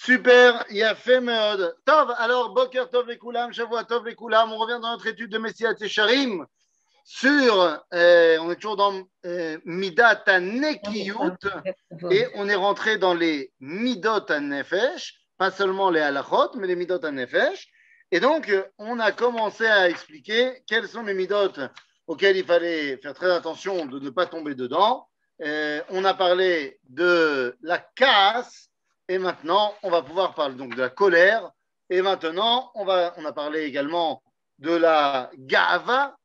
Super, fait mode. Tov, alors, Boker Tov les Koulam, Shavua Tov les Koulam, on revient dans notre étude de Messiah Tesharim sur, euh, on est toujours dans euh, Midat Nekiyut et on est rentré dans les Midot Nefesh, pas seulement les Halachot, mais les Midot Nefesh. Et donc, on a commencé à expliquer quels sont les Midot auxquels il fallait faire très attention de ne pas tomber dedans. Euh, on a parlé de la casse et maintenant on va pouvoir parler donc de la colère et maintenant on, va, on a parlé également de la gava.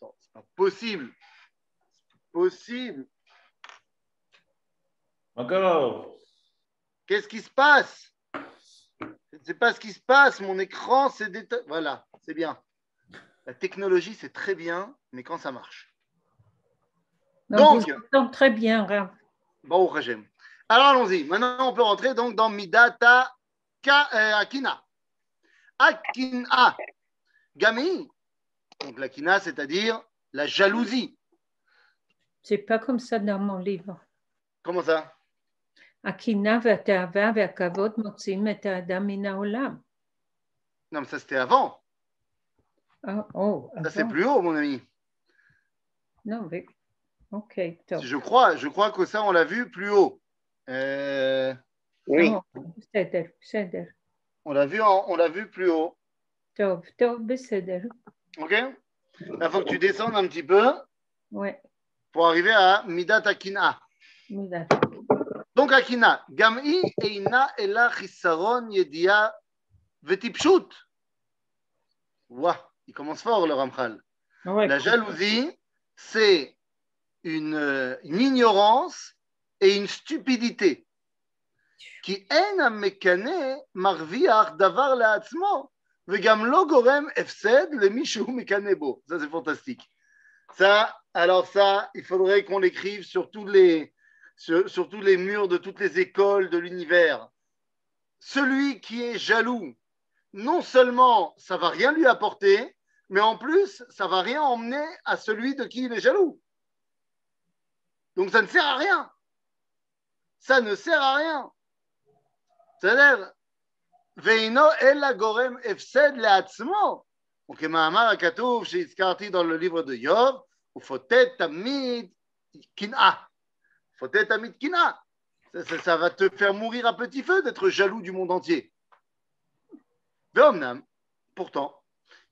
C'est pas possible. Possible. Encore. Qu'est-ce qui se passe? Je ne sais pas ce qui se passe. Mon écran, c'est Voilà, c'est bien. La technologie, c'est très bien, mais quand ça marche? Donc, donc très bien, Bon, Régem. Alors allons-y. Maintenant, on peut rentrer donc dans Midata euh, Akina. Akina. Gami. Donc l'Akina, c'est-à-dire la jalousie. C'est pas comme ça dans mon livre. Comment ça? Akina v'atava v'akavod motzim et adam haolam. Non, mais ça c'était avant. Ah, oh. Ça c'est plus haut, mon ami. Non, mais ok. Top. Je crois, je crois que ça on l'a vu plus haut. Euh... Oui. Seder, seder. On l'a vu, en, on l'a vu plus haut. Tov, tov beseder. Ok. Il faut que tu descendes un petit peu. Ouais. Pour arriver à midat akina. Midat. Donc akina, gam'i eina ela chisaron yedia vetipshut. Waouh, il commence fort le Ramchal. Ouais, La jalousie, c'est une, euh, une ignorance et une stupidité. Qui en amekane marviach davar laatzmo vegam lo gorem efsed le. Ça c'est fantastique. Ça, alors ça, il faudrait qu'on l'écrive sur tous les sur tous les murs de toutes les écoles de l'univers. Celui qui est jaloux, non seulement ça va rien lui apporter, mais en plus, ça va rien emmener à celui de qui il est jaloux. Donc ça ne sert à rien Ça ne sert à rien. C'est-à-dire, Veino ella gorem efsed le'atzmo. Donc, Mahamar הכתוב שהזכרתי dans le livre de Yov, הוא פוטט תמיד קנאה. פוטט תמיד קנאה. Ça, ça, ça va te faire mourir à petit feu d'être jaloux du monde entier. ואומנם, pourtant,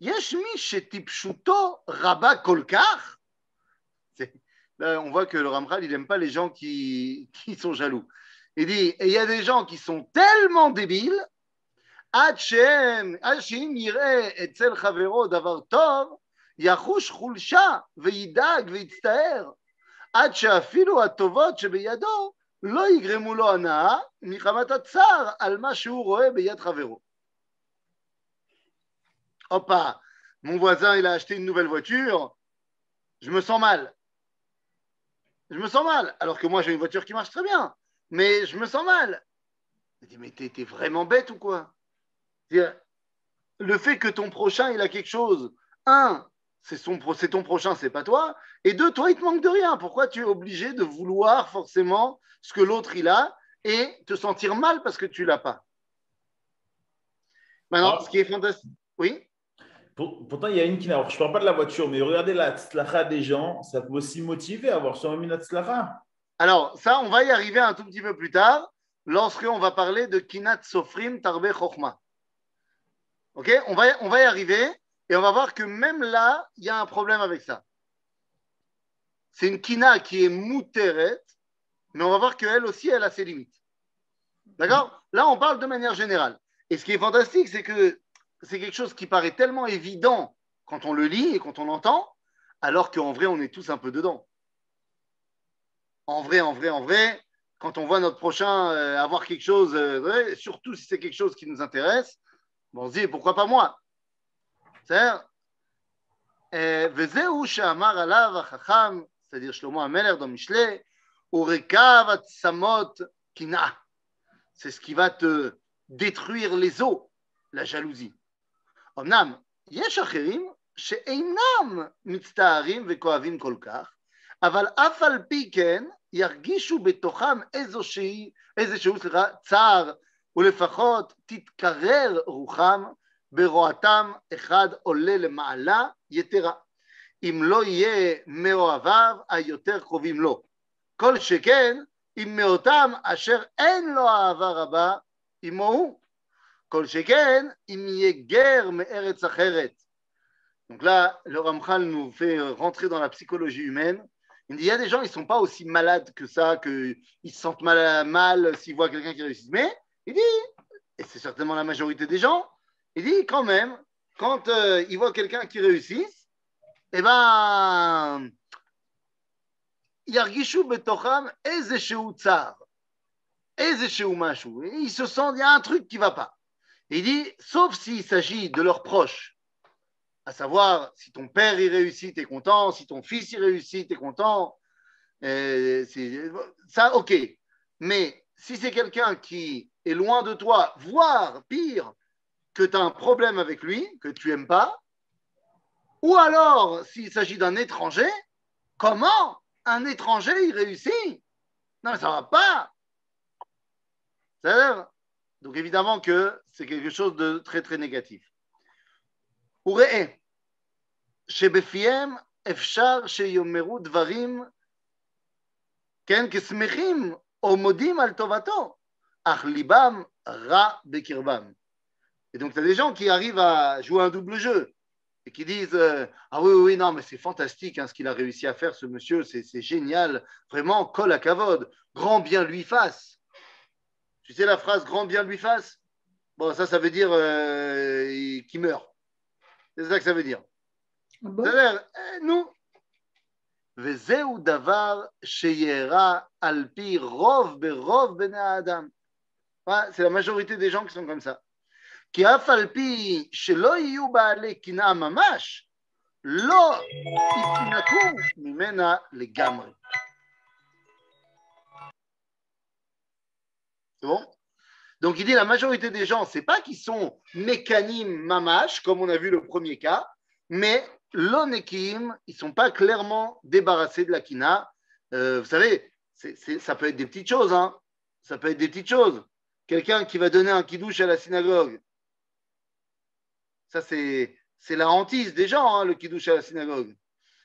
יש מי שטיפשותו רבה כל כך, on voit que le Ramral, il n'aime pas les gens qui, qui sont jaloux. Il dit il y a des gens qui sont tellement débiles, Hachem, et tsel chavero d'avoir tov, yachush chulcha, veidag, veitstaer, Hachem, filo atovot, chebeyado, lo ygremulo ana, michamata tsar, alma shuroe, beyad chavero. Opa, mon voisin, il a acheté une nouvelle voiture, je me sens mal je me sens mal. Alors que moi, j'ai une voiture qui marche très bien. Mais je me sens mal. Il dit, mais t'es vraiment bête ou quoi? Le fait que ton prochain, il a quelque chose, un, c'est ton prochain, c'est pas toi. Et deux, toi, il te manque de rien. Pourquoi tu es obligé de vouloir forcément ce que l'autre, il a et te sentir mal parce que tu l'as pas? Maintenant, ah. ce qui est fantastique. Oui? Pourtant, il y a une qui n'a. Je ne parle pas de la voiture, mais regardez la tzlacha des gens, ça peut aussi motiver à avoir son une tzlacha. Alors, ça, on va y arriver un tout petit peu plus tard, lorsqu'on va parler de kinat sofrim tarbe chokhma. Ok on va, on va y arriver et on va voir que même là, il y a un problème avec ça. C'est une kina qui est mouteret, mais on va voir qu'elle aussi, elle a ses limites. D'accord? Là, on parle de manière générale. Et ce qui est fantastique, c'est que c'est quelque chose qui paraît tellement évident quand on le lit et quand on l'entend, alors qu'en vrai, on est tous un peu dedans. En vrai, en vrai, en vrai, quand on voit notre prochain euh, avoir quelque chose, euh, surtout si c'est quelque chose qui nous intéresse, on se dit pourquoi pas moi? C'est-à-dire eh, c'est ce qui va te détruire les os, la jalousie. אמנם יש אחרים שאינם מצטערים וכואבים כל כך, אבל אף על פי כן ירגישו בתוכם איזושהי, איזשהו סליחה, צער, ולפחות תתקרר רוחם ברועתם אחד עולה למעלה יתרה. אם לא יהיה מאוהביו היותר קרובים לו. כל שכן, אם מאותם אשר אין לו אהבה רבה, עמו הוא. Donc là, le Ramchal nous fait rentrer dans la psychologie humaine. Il dit, il y a des gens, ils ne sont pas aussi malades que ça, qu'ils se sentent mal, mal s'ils voient quelqu'un qui réussit. Mais il dit, et c'est certainement la majorité des gens, il dit quand même, quand euh, ils voient quelqu'un qui réussit, eh ben, ils se sentent, il y a un truc qui ne va pas. Il dit, sauf s'il s'agit de leurs proches, à savoir si ton père y réussit, tu es content, si ton fils y réussit, tu es content. Ça, ok. Mais si c'est quelqu'un qui est loin de toi, voire pire, que tu as un problème avec lui, que tu n'aimes pas, ou alors s'il s'agit d'un étranger, comment un étranger y réussit? Non, mais ça va pas. C'est-à-dire, donc évidemment que c'est quelque chose de très très négatif. וראה, שבפיהם אפשר שיאמרו דברים, כן, כשמחים או מודים על טובתו, אך ליבם רע בקרבם. Et donc, tu as des gens qui arrivent à jouer un double jeu et qui disent euh, Ah oui, oui, non, mais c'est fantastique hein, ce qu'il a réussi à faire, ce monsieur, c'est c'est génial, vraiment, colle à cavode, grand bien lui fasse. Tu sais la phrase grand bien lui fasse Bon, ça, ça veut dire euh, qu'il meurt. C'est ça que ça veut dire. Ah bon בסדר, אה, נו. וזהו דבר שירא על פי רוב ברוב בני האדם. Ouais, C'est la majorité des gens qui sont comme ça. כי אף על פי שלא יהיו בעלי קנאה ממש, לא יתנקו ממנה לגמרי. Donc il dit la majorité des gens, c'est pas qu'ils sont mécanim mamash, comme on a vu le premier cas, mais l'onekim, ils sont pas clairement débarrassés de la kina. Euh, vous savez, ça peut être des petites choses, hein. Ça peut être des petites choses. Quelqu'un qui va donner un kidouche à la synagogue, ça c'est c'est la hantise des gens, hein, le kidouche à la synagogue.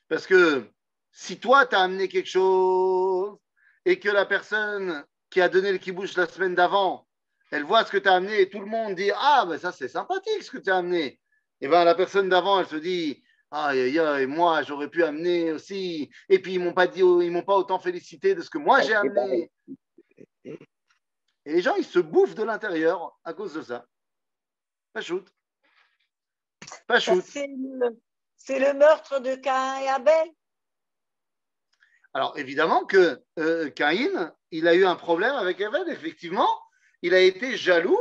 Parce que si toi, tu as amené quelque chose et que la personne qui a donné le kibouche la semaine d'avant, elle voit ce que tu as amené et tout le monde dit Ah, ben ça c'est sympathique ce que tu as amené. Et bien la personne d'avant, elle se dit Aïe, aïe, aïe, moi j'aurais pu amener aussi. Et puis ils m'ont pas dit, ils m'ont pas autant félicité de ce que moi j'ai amené. Et les gens, ils se bouffent de l'intérieur à cause de ça. Pas shoot. Pas shoot. C'est le, c'est le meurtre de Cain et Abel. Alors évidemment que euh, Caïn, il a eu un problème avec Evel, effectivement. Il a été jaloux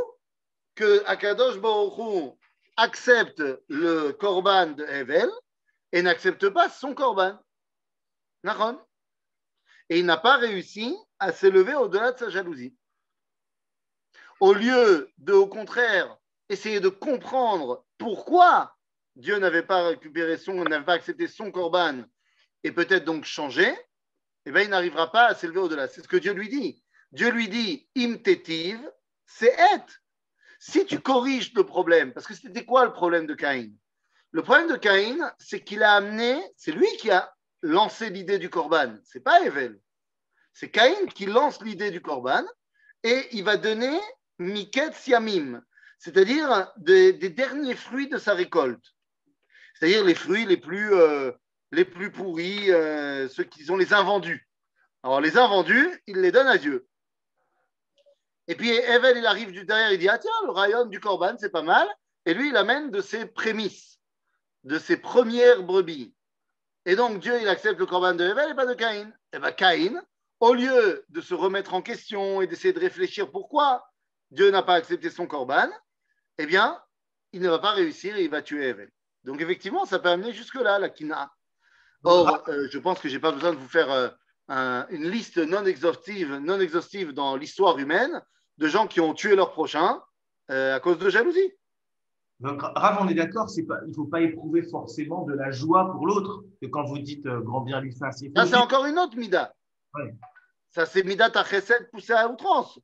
que Akadosh Baruch Hu accepte le korban de Evel et n'accepte pas son korban. Nachon. Et il n'a pas réussi à s'élever au-delà de sa jalousie. Au lieu de, au contraire, essayer de comprendre pourquoi Dieu n'avait pas récupéré son, n'avait pas accepté son korban et peut-être donc changer, eh bien, il n'arrivera pas à s'élever au-delà. C'est ce que Dieu lui dit. Dieu lui dit, imtetiv, c'est et. Si tu corriges le problème, parce que c'était quoi le problème de Caïn? Le problème de Caïn, c'est qu'il a amené, c'est lui qui a lancé l'idée du korban, c'est pas Evel. C'est Caïn qui lance l'idée du korban et il va donner miket siamim, c'est-à-dire des, des derniers fruits de sa récolte. C'est-à-dire les fruits les plus, euh, les plus pourris, euh, ceux qui sont les invendus. Alors, les invendus, il les donne à Dieu. Et puis, Evel, il arrive du derrière, il dit Ah, tiens, le rayon du Corban, c'est pas mal. Et lui, il amène de ses prémices, de ses premières brebis. Et donc, Dieu, il accepte le Corban de Evel et pas de Caïn. Et bien, Caïn, au lieu de se remettre en question et d'essayer de réfléchir pourquoi Dieu n'a pas accepté son Corban, eh bien, il ne va pas réussir et il va tuer Evel. Donc, effectivement, ça peut amener jusque-là, la Kina. Or, euh, je pense que je n'ai pas besoin de vous faire euh, un- une liste non exhaustive, non exhaustive dans l'histoire humaine de gens qui ont tué leur prochain euh, à cause de jalousie. Donc, Rav, on est d'accord, c'est pas, il ne faut pas éprouver forcément de la joie pour l'autre. Que quand vous dites grand bien lui fasse, c'est encore une autre mida. Ouais. Ça, c'est Midat Chesed poussé à outrance.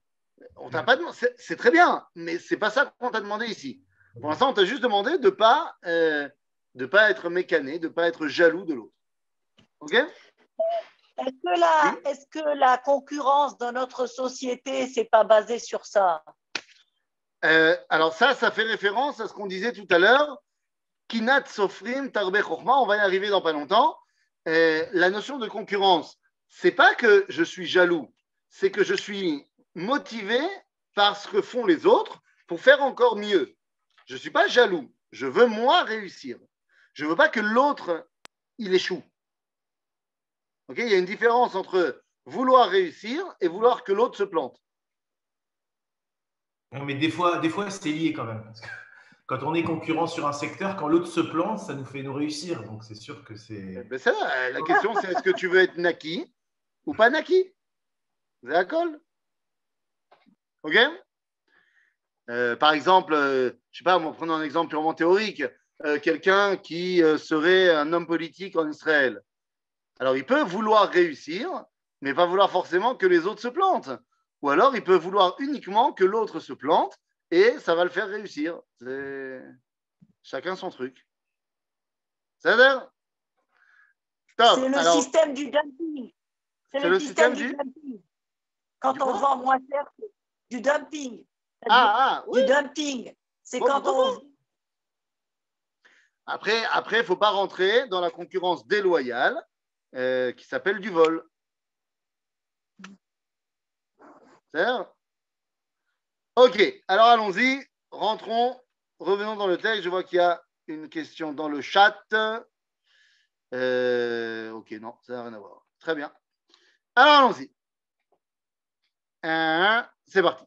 On t'a pas demandé, c'est- très bien, mais c'est pas ça qu'on t'a demandé ici. Pour l'instant, on t'a juste demandé de pas, de pas être mécané, de pas être jaloux de l'autre. Est-ce que, la, est-ce que la concurrence dans notre société, c'est pas basé sur ça? Euh, alors ça, ça fait référence à ce qu'on disait tout à l'heure. Kinat sofrim tarbe on va y arriver dans pas longtemps. Euh, la notion de concurrence, c'est pas que je suis jaloux, c'est que je suis motivé par ce que font les autres pour faire encore mieux. Je suis pas jaloux, je veux moi réussir. Je veux pas que l'autre il échoue. Il y a une différence entre vouloir réussir et vouloir que l'autre se plante. Non, mais des fois, des fois c'est lié quand même. Parce que quand on est concurrent sur un secteur, quand l'autre se plante, ça nous fait nous réussir. Donc c'est sûr que c'est. Ben ça, va. la question c'est est-ce que tu veux être Naki ou pas C'est d'accord Ok? Euh, Par exemple, euh, je sais pas, moi, prenons un exemple purement théorique, euh, quelqu'un qui euh, serait un homme politique en Israël. Alors il peut vouloir réussir, mais pas vouloir forcément que les autres se plantent. Ou alors il peut vouloir uniquement que l'autre se plante et ça va le faire réussir. C'est chacun son truc. Stop. C'est le Alors, système du dumping. C'est le, le système, système du, du- dumping. Quand Du on vend moins cher, du dumping. ah, ah, oui. Du dumping. C'est Bon, quand bon, on. bon. Après, après, faut pas rentrer dans la concurrence déloyale euh, qui s'appelle du vol. C'est ça Ok, alors allons-y, rentrons, revenons dans le texte. Je vois qu'il y a une question dans le chat. Euh, ok, non, ça n'a rien à voir. Très bien. Alors allons-y. Un, C'est parti.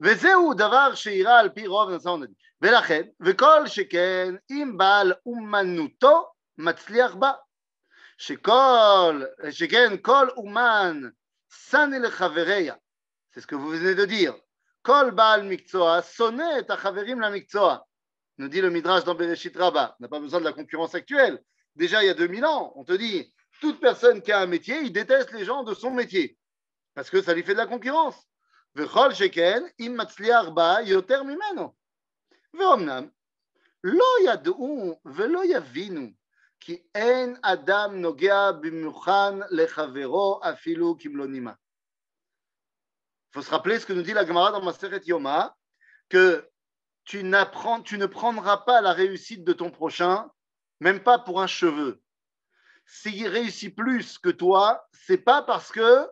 וזהו דבר שאירע על פי רוב נשא ונדיב. ולכן, וכל שכן אם בעל אומנותו מצליח בה. שכל, שכן כל אומן שנא לחבריה. C'est ce que vous venez de dire. כל בעל מקצוע שונא את החברים למקצוע. Nous dit le Midrash dans Bereshit Rabbah. On n'a pas besoin de la concurrence actuelle. Déjà, il y a 2000 ans, on te dit, toute personne qui a un métier, il déteste les gens de son métier. Parce que ça lui fait de la concurrence. וכל שכן אם מצליח בה יותר ממנו. ואומנם לא ידעו ולא יבינו כי אין אדם נוגע במוכן לחברו אפילו כמלוא נימה. Il faut se rappeler ce que nous dit la Gemara dans Maseret Yoma, que tu, n'apprends- tu ne prendras pas la réussite de ton prochain, même pas pour un cheveu. S'il réussit plus que toi, c'est pas parce que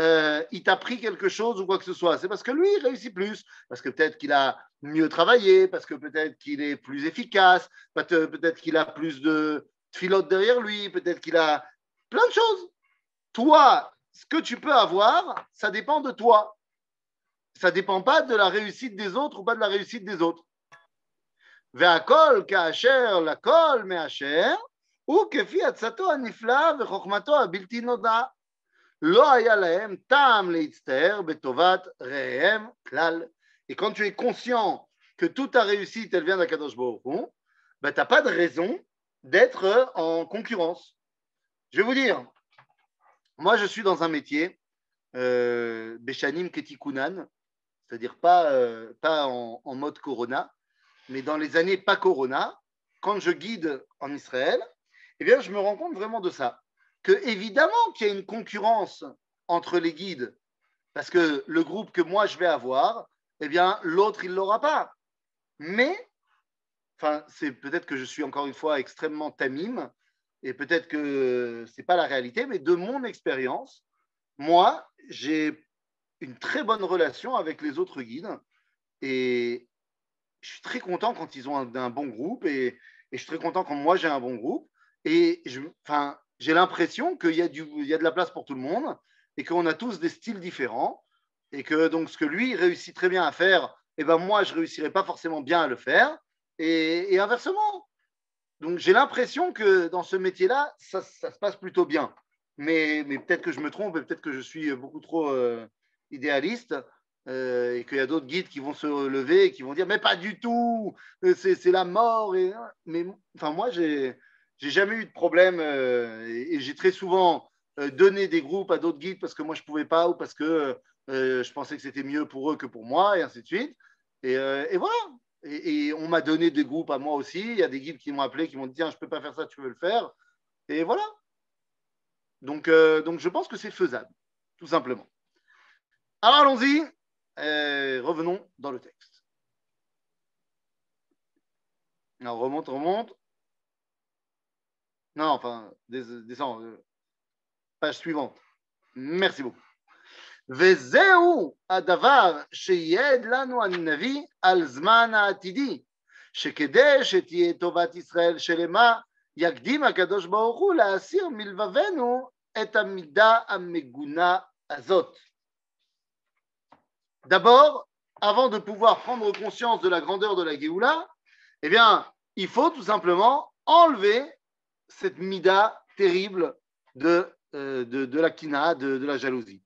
euh, il t'a pris quelque chose ou quoi que ce soit. C'est parce que lui, il réussit plus, parce que peut-être qu'il a mieux travaillé, parce que peut-être qu'il est plus efficace, peut- peut-être qu'il a plus de filotes derrière lui, peut-être qu'il a plein de choses. Toi, ce que tu peux avoir, ça dépend de toi. Ça ne dépend pas de la réussite des autres ou pas de la réussite des autres. והכל כאשר לכל מאשר, הוא כפי עצתו הנפלאה וחוכמתו הבלתי נודעה. לא היה להם טעם להצטער בטובת רעיהם כלל. Et quand tu es conscient que toute ta réussite, elle vient d'Akadosh Baruch Hu, ben, tu n'as pas de raison d'être en concurrence. Je vais vous dire, moi je suis dans un métier, euh, Beshanim Ketikunan, c'est-à-dire pas, euh, pas en, en mode Corona, mais dans les années pas Corona, quand je guide en Israël, eh bien je me rends compte vraiment de ça que évidemment qu'il y a une concurrence entre les guides, parce que le groupe que moi je vais avoir, eh bien l'autre il l'aura pas. Mais, enfin, c'est peut-être que je suis encore une fois extrêmement tamime, et peut-être que c'est pas la réalité, mais de mon expérience, moi j'ai une très bonne relation avec les autres guides, et je suis très content quand ils ont un, bon groupe, et, et je suis très content quand moi j'ai un bon groupe, et enfin, j'ai l'impression qu'il y, a du- il y a de la place pour tout le monde et qu'on a tous des styles différents et que donc ce que lui réussit très bien à faire, eh ben moi je réussirais pas forcément bien à le faire et, inversement. Donc j'ai l'impression que dans ce métier-là, ça, se passe plutôt bien. Mais, peut-être que je me trompe peut-être que je suis beaucoup trop euh, idéaliste euh, et qu'il y a d'autres guides qui vont se lever et qui vont dire mais pas du tout, euh, c'est la mort. Mais enfin moi j'ai jamais eu de problème et, j'ai très souvent donner des groupes à d'autres guides parce que moi je pouvais pas ou parce que je pensais que c'était mieux pour eux que pour moi et ainsi de suite. Et voilà. Et, on m'a donné des groupes à moi aussi. Il y a des guides qui m'ont appelé, qui m'ont dit tiens, je peux pas faire ça, tu veux le faire. Et voilà. Donc, euh, donc je pense que c'est faisable, tout simplement. Alors allons-y. Euh, revenons dans le texte. Non, remonte, remonte. Non, enfin, des- descends. euh, page suivante. Merci beaucoup וזהו הדבר שייעד לנו הנביא על זמן העתידי, שכדי שתהיה טובת ישראל שלמה, יקדים הקדוש ברוך הוא להסיר מלבבנו את המידה המגונה הזאת. D'abord, avant de pouvoir prendre conscience de la grandeur de la Géoula, eh bien, il faut tout simplement enlever cette mida terrible de, euh, de, de la kina, de, de la jalousie.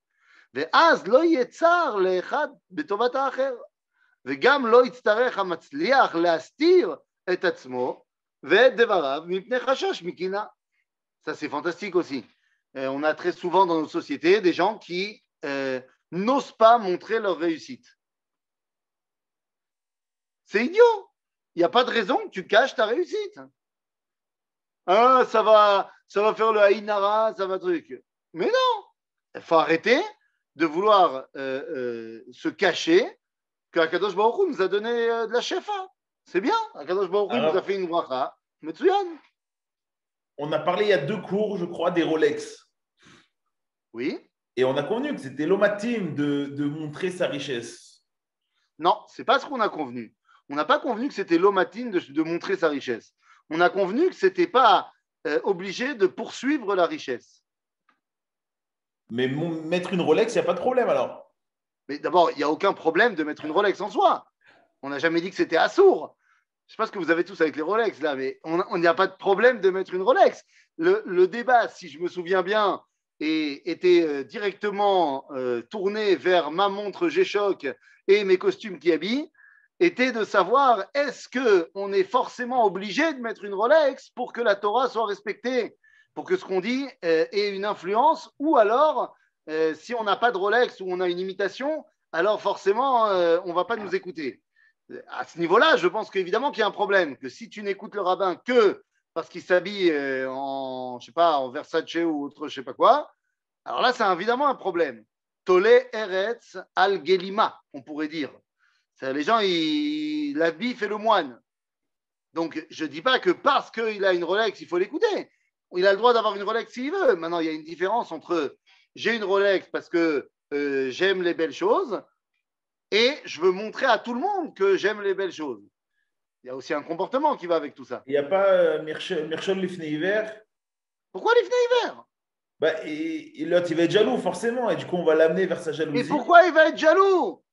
ואז לא יהיה צער לאחד בטובת האחר, וגם לא יצטרך המצליח להסתיר את עצמו ואת דבריו מפני חשש מקנאה. Ça, c'est fantastique aussi. Euh, on a très souvent dans nos sociétés des gens qui euh, n'osent pas montrer leur réussite. C'est idiot. Il n'y a pas de raison que tu caches ta réussite. Ah, ça va, ça va faire le haïnara, ça va truc. Mais non, il faut arrêter de vouloir euh, euh, se cacher que Akadosh Baruch Hu nous a donné euh, de la shefa. C'est bien, Akadosh Baruch Hu nous a fait une bracha. Metsuyan. On a parlé il y a deux cours, je crois, des Rolex. Oui. Et on a convenu que c'était l'omatim de, de montrer sa richesse. Non, c'est pas ce qu'on a convenu. On n'a pas convenu que c'était l'omatine de, de montrer sa richesse. On a convenu que c'était pas obligé de poursuivre la richesse. Mais mettre une Rolex, il n'y a pas de problème alors. Mais d'abord, il n'y a aucun problème de mettre une Rolex en soi. On n'a jamais dit que c'était assourd. Je ne sais pas ce que vous avez tous avec les Rolex là, mais on on n'y a pas de problème de mettre une Rolex. Le, débat, si je me souviens bien, était euh, directement euh, tourné vers ma montre G-Shock et mes costumes qui habillent, était de savoir est-ce qu'on est forcément obligé de mettre une Rolex pour que la Torah soit respectée, pour que ce qu'on dit euh, ait une influence, ou alors euh, si on n'a pas de Rolex ou on a une imitation, alors forcément, euh, on ne va pas nous écouter. À ce niveau-là, je pense qu'évidemment qu'il y a un problème, que si tu n'écoutes le rabbin que parce qu'il s'habille en, je sais pas, en Versace ou autre, je sais pas quoi, alors là, c'est évidemment un problème. Tolé Eretz al Gelima, on pourrait dire. Les gens, ils, l'habit fait le moine. Donc, je ne dis pas que parce qu'il a une Rolex, il faut l'écouter. Il a le droit d'avoir une Rolex s'il veut. Maintenant, il y a une différence entre j'ai une Rolex parce que euh, j'aime les belles choses et je veux montrer à tout le monde que j'aime les belles choses. Il y a aussi un comportement qui va avec tout ça. Il n'y a pas euh, Lifnei hiver. Pourquoi fenêtres hiver? Bah, l'autre, il va être jaloux forcément. Et du coup, on va l'amener vers sa jalousie. Mais pourquoi il va être jaloux?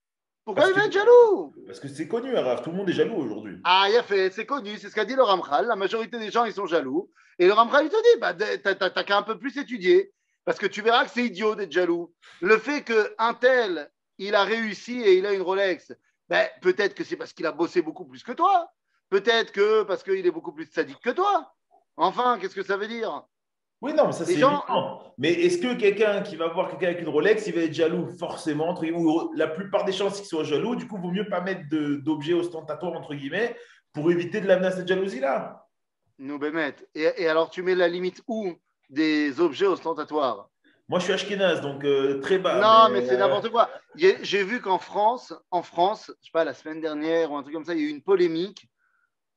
Pourquoi Parce il va que- être jaloux Parce que c'est connu, Arav. Tout le monde est jaloux aujourd'hui. Ah, il a fait, c'est connu, c'est ce qu'a dit le Ramchal. La majorité des gens, ils sont jaloux. Et le Ramchal, il te dit, bah, t'as qu'à un peu plus étudier. Parce que tu verras que c'est idiot d'être jaloux. Le fait qu'un tel, il a réussi et il a une Rolex, ben, peut-être que c'est parce qu'il a bossé beaucoup plus que toi. Peut-être que parce qu'il est beaucoup plus sadique que toi. Enfin, qu'est-ce que ça veut dire? Oui, non, mais ça c'est gens- évident. Mais est-ce que quelqu'un qui va voir quelqu'un avec une Rolex, il va être jaloux? Forcément entre guillemets, ou La plupart des chances qu'il soit jaloux. Du coup, il vaut mieux pas mettre d'objets ostentatoires entre guillemets pour éviter de l'amener à cette jalousie-là. Nous, Bémet. Et, et alors, tu mets la limite où des objets ostentatoires? Moi, je suis ashkénaze, donc euh, très bas. Non, mais, c'est euh, n'importe quoi. J'ai vu qu'en France, en France, je sais pas, la semaine dernière ou un truc comme ça, il y a eu une polémique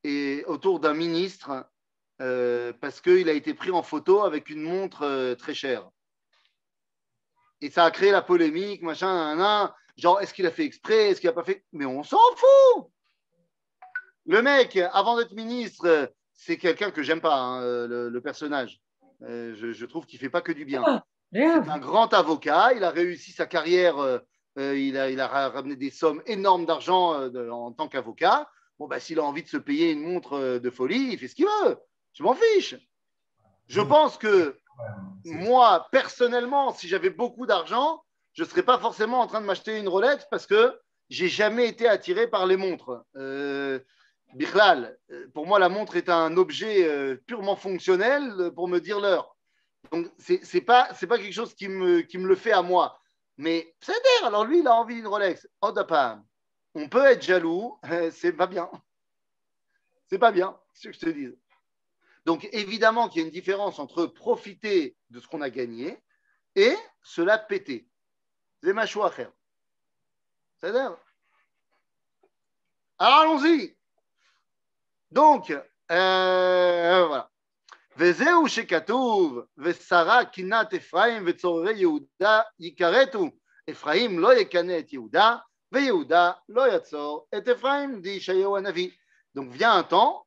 et, autour d'un ministre euh, parce qu'il a été pris en photo avec une montre euh, très chère. Et ça a créé la polémique, machin, nan, nan. genre, est-ce qu'il a fait exprès, est-ce qu'il n'a pas fait? Mais on s'en fout Le mec, avant d'être ministre, c'est quelqu'un que j'aime pas, hein, euh, le, le personnage. Euh, je, je trouve qu'il fait pas que du bien. C'est Rav, un grand avocat, il a réussi sa carrière, il, a, il a ra- ramené des sommes énormes d'argent en tant qu'avocat. Bon, bah, s'il a envie de se payer une montre de folie, il fait ce qu'il veut. Je m'en fiche. Je pense que moi, personnellement, si j'avais beaucoup d'argent, je ne serais pas forcément en train de m'acheter une Rolex parce que j'ai jamais été attiré par les montres. Euh, Bichlal, euh, pour moi, la montre est un objet euh, purement fonctionnel euh, pour me dire l'heure. Donc, c'est c'est pas, pas quelque chose qui me, qui me le fait à moi. Mais c'est dire, alors lui, il a envie d'une Rolex. Oh. On peut être jaloux, c'est pas bien. C'est pas bien, ce que je te dis. Donc, évidemment qu'il y a une différence entre profiter de ce qu'on a gagné et cela péter. C'est ma choix à faire. C'est-à-dire Alors, allons-y. Donc, euh, voilà. וזהו שכתוב, ושרה קנאת אפרים וצוררי יהודה יכרתו. אפרים לא יקנא את יהודה, ויהודה לא יצור את אפרים, dit ישעיהו הנביא. Donc vient un temps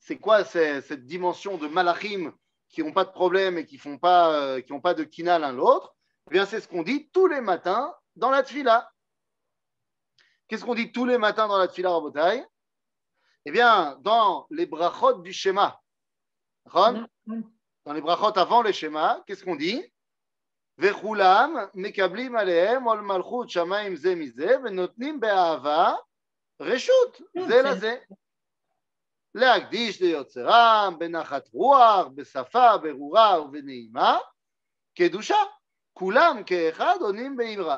c'est quoi cette dimension de malachim qui n'ont pas de problème et qui font pas, euh, n'ont pas de kina l'un l'autre? Eh Bien, c'est ce qu'on dit tous les matins dans la tfila. Qu'est-ce qu'on dit tous les matins dans la tfila Rabotai? Eh bien, dans les brachot du schéma, dans les brachot avant les schémas, qu'est-ce qu'on dit? להקדיש ליוצרם בנחת רוח, בשפה ברורה ובנעימה, קדושה. כולם כאחד עונים באמרה.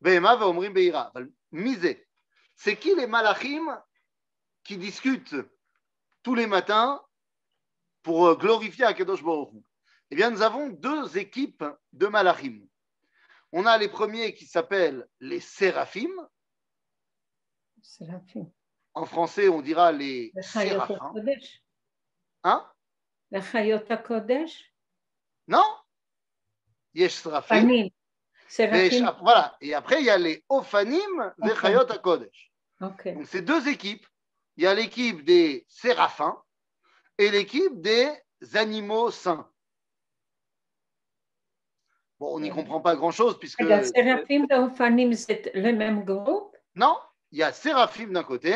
בהמה ואומרים ביראה. אבל מי זה? C'est qui les malachim qui discutent tous les matins pour glorifier Akadosh Baruch Hu Eh bien, nous avons deux équipes de malachim. On a les premiers qui s'appellent les séraphim. Séraphim. En français, on dira les séraphins. Hein. hein La Chayota Kodesh Non? Yesh Seraphim. Voilà. Et après, il y a les Ophanim de Chayota Kodesh. Donc, c'est deux équipes. Il y a l'équipe des séraphins et l'équipe des animaux saints. Bon, on n'y comprend pas grand-chose puisque... La séraphim et Ophanim, c'est le même groupe Non, il y a séraphim d'un côté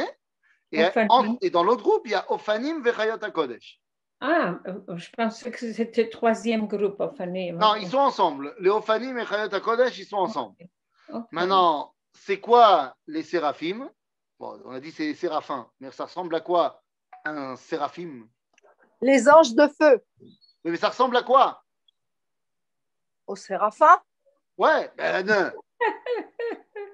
et, Ophanim. en- et dans l'autre groupe, il y a Ophanim Vechayot HaKodesh. Ah, euh, je pensais que c'était le troisième groupe, Ophanim. Non, ils sont ensemble. Les Ophanim et Chayot HaKodesh, ils sont ensemble. Maintenant, c'est quoi les séraphim? Bon, on a dit c'est les séraphins, mais ça ressemble à quoi un séraphim? Les anges de feu Mais, mais ça ressemble à quoi? Au séraphin. Ouais, ben non.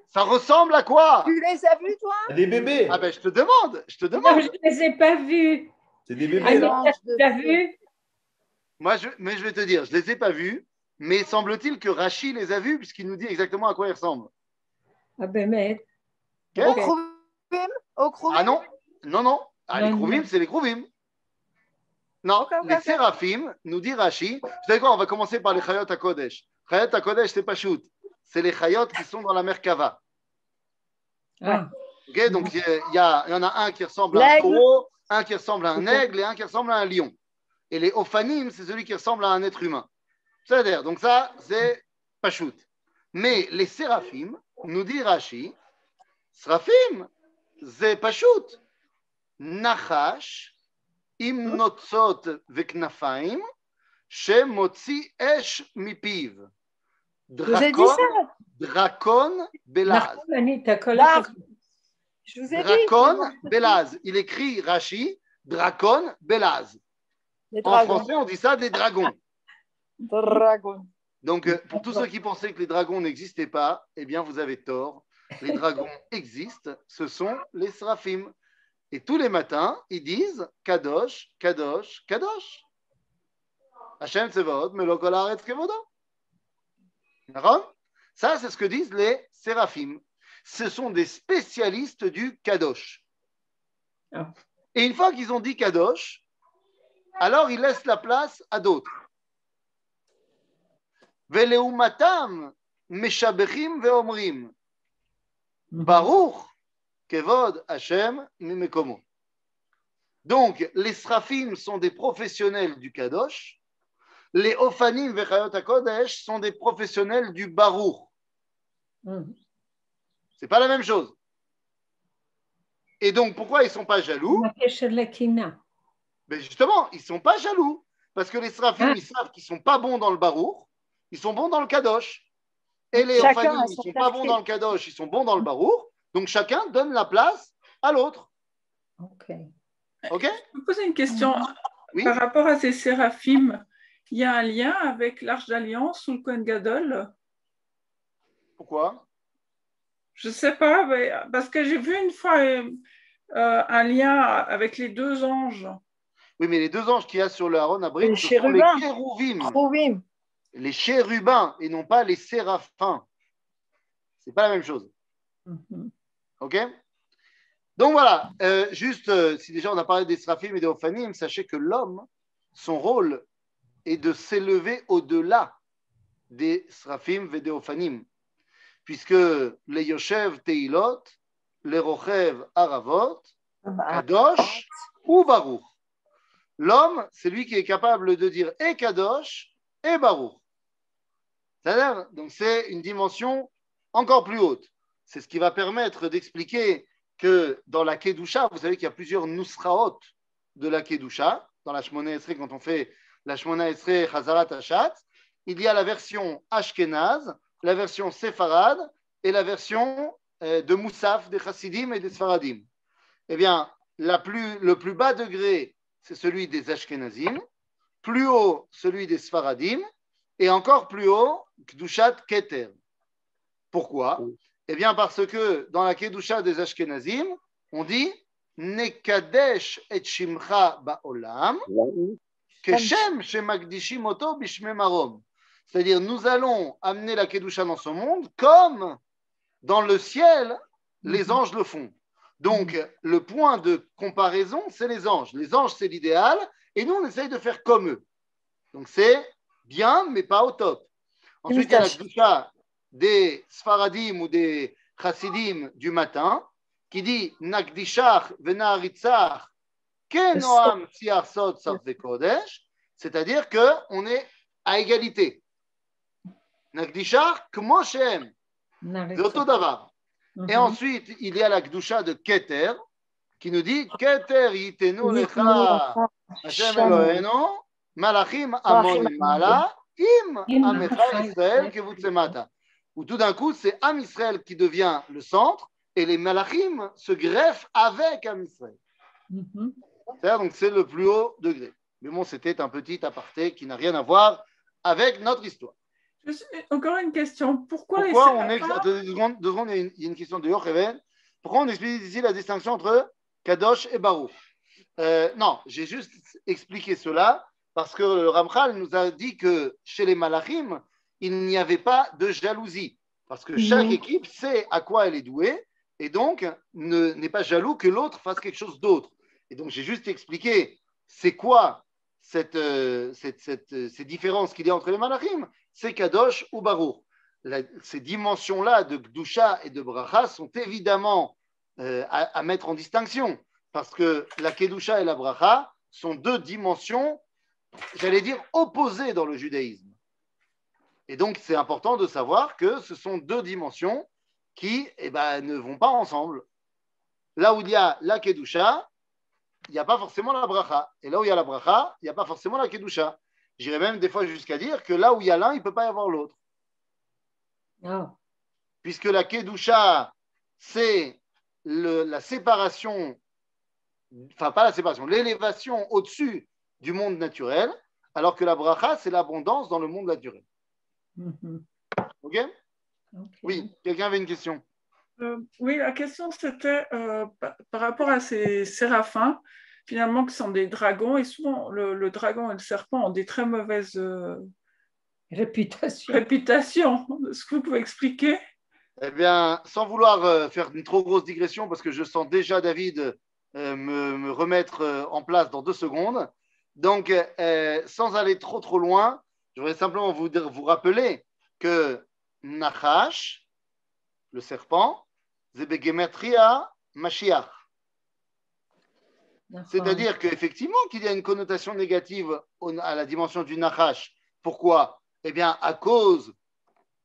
Ça ressemble à quoi Tu les as vus, toi Des bébés. Ah ben je te demande, je te Non, demande. je ne les ai pas vus. C'est des bébés. Ange tu de l'as feu. vu Moi, je, mais je vais te dire, je les ai pas vus, mais semble-t-il que Rachi les a vus puisqu'il nous dit exactement à quoi ils ressemblent. Ah ben, mais... Ok Au Ok. Kruvim Au Ah non, non, non. Ah, les Non, Krouvim, non. c'est les Krouvim. Non, Ok, ok, les ok. Séraphim, nous dit Rashi. Vous savez quoi, on va commencer par les Chayot HaKodesh. Chayot HaKodesh, c'est pas shoot. C'est les Chayot qui sont dans la Merkava. Ah, Ok, donc il y, a- il y a- y en a un qui ressemble à un taureau, un qui ressemble à un aigle et un qui ressemble à un lion. Et les Ophanim, c'est celui qui ressemble à un être humain. C'est-à-dire, donc ça, c'est pas shoot. Mais les Séraphim, nous dit Rashi, Srafim, c'est pas shoot. Nachash, im notzot veknafaim, shemotzi esh mipiv. Dracon, Dracon Belaz. Je Dracon Belaz. Il écrit Rachi, Dracon Belaz. En français, on dit ça des dragons. dragons. Donc, euh, pour tous ceux qui pensaient que les dragons n'existaient pas, eh bien, vous avez tort. Les dragons existent. Ce sont les sraphim. Et tous les matins, ils disent Kadosh, Kadosh, Kadosh. Hachem Tsevaot, Melokol Aretz ça, c'est ce que disent les séraphim. Ce sont des spécialistes du Kadosh. Ah. Et une fois qu'ils ont dit Kadosh, alors ils laissent la place à d'autres. Veleumatam meshabechim veomrim. Mhm. Baruch kevod Hashem mimekomo. Donc, les Srafim sont des professionnels du Kadosh les Ophanim Vechayot HaKodesh sont des professionnels du Barour. Mmh. C'est pas la même chose. Et donc, pourquoi ils sont pas jaloux? Mais ben, justement, ils sont pas jaloux. Parce que les Srafim, ils savent qu'ils sont pas bons dans le Barour, ils sont bons dans le Kadosh. Et les Ophanim, ils sont pas bons dans le Kadosh, ils sont bons dans le Barour. Donc, chacun donne la place à l'autre. OK. OK? Je me poser une question. Par rapport à ces séraphim, il y a un lien avec l'Arche d'Alliance ou le Kohen Gadol? Pourquoi? Je ne sais pas, mais- parce que j'ai vu une fois euh, euh, un lien avec les deux anges. Oui, mais les deux anges qu'il y a sur le Aaron Abrit, Les ce sont les chérubins. les chérubins, et non pas les séraphins. C'est pas la même chose. Mhm. OK? Donc voilà, euh, juste euh, si déjà on a parlé des Sraphim et des Ophanim, sachez que l'homme, son rôle est de s'élever au-delà des Sraphim et des Ophanim. Puisque les Yoshev Teilot, les Rochev Aravot, Kadosh ou Baruch. L'homme, c'est lui qui est capable de dire et Kadosh et Baruch. C'est-à-dire, donc c'est une dimension encore plus haute. C'est ce qui va permettre d'expliquer que dans la Kedusha, vous savez qu'il y a plusieurs Nusraot de la Kedusha. Dans la Shmona Esrei, quand on fait la Shmona Esrei Chazarat Hashat, il y a la version Ashkenaz, la version Sepharad et la version euh, de Moussaf des Chassidim et des Sfaradim. Eh bien, la plus, le plus bas degré, c'est celui des Ashkenazim, plus haut, celui des Sfaradim, et encore plus haut, Kdushat Keter. Pourquoi? Eh bien, parce que dans la Kedusha des Ashkenazim, on dit Nekadesh et Shimcha Ba'olam, Keshem Shemakdishim Oto Bishme Marom. C'est-à-dire, nous allons amener la Kedusha dans ce monde comme dans le ciel, les anges le font. Donc, le point de comparaison, c'est les anges. Les anges, c'est l'idéal, et nous, on essaye de faire comme eux. Donc, c'est bien, mais pas au top. Ensuite, il y a la Kedusha des Sfaradim ou des Chassidim du matin, qui dit Nakdishach venaritzach kenoam tsiar sod sarve kodesh, c'est-à-dire qu'on est à égalité. Nakdishach kmo shem, c'est auto davar. Mhm. Et ensuite, il y a la Kedusha de Keter, qui nous dit Keter yitenu lecha Hashem Elohenu, malachim amon mala, im amecha Israël kevutsemata. Où tout d'un coup, c'est Am Israël qui devient le centre et les malachim se greffent avec Am Israël. Mhm. C'est-à-dire, donc c'est le plus haut degré. Mais bon, c'était un petit aparté qui n'a rien à voir avec notre histoire. Encore une question. Pourquoi, on est. séraphins- Deux secondes, deux secondes, il y a une, il y a une question de. Pourquoi on explique ici la distinction entre Kadosh et Baruch? Euh, Non, j'ai juste expliqué cela parce que le Ramchal nous a dit que chez les Malachim, il n'y avait pas de jalousie. Parce que chaque équipe sait à quoi elle est douée et donc ne- n'est pas jaloux que l'autre fasse quelque chose d'autre. Et donc j'ai juste expliqué c'est quoi cette, euh, cette- cette, euh, ces différences qu'il y a entre les Malachim c'est Kadosh ou Baruch. Ces dimensions-là de Gdusha et de Bracha sont évidemment euh, à, à mettre en distinction, parce que la Kedusha et la Bracha sont deux dimensions, j'allais dire, opposées dans le judaïsme. Et donc, c'est important de savoir que ce sont deux dimensions qui eh ben, ne vont pas ensemble. Là où il y a la Kedusha, il n'y a pas forcément la Bracha. Et là où il y a la Bracha, il n'y a pas forcément la Kedusha. J'irais même des fois jusqu'à dire que là où il y a l'un, il ne peut pas y avoir l'autre. Oh. Puisque la Kedusha, c'est la séparation, enfin pas la séparation, l'élévation au-dessus du monde naturel, alors que la Bracha, c'est l'abondance dans le monde naturel. Mhm. Ok. Oui, quelqu'un avait une question? Euh, oui, la question c'était euh, par, rapport à ces séraphins, finalement, qui sont des dragons, et souvent le, le dragon et le serpent ont des très mauvaises euh, Réputation. réputations. Est-ce que vous pouvez expliquer? Eh bien, sans vouloir faire une trop grosse digression, parce que je sens déjà David euh, me, me remettre en place dans deux secondes. Donc, euh, sans aller trop trop loin, je voudrais simplement vous, dire- vous rappeler que Nachash, le serpent, Zebegematria Mashiach. C'est-à-dire qu'effectivement qu'il y a une connotation négative au- à la dimension du Nachash, Pourquoi Eh bien, à cause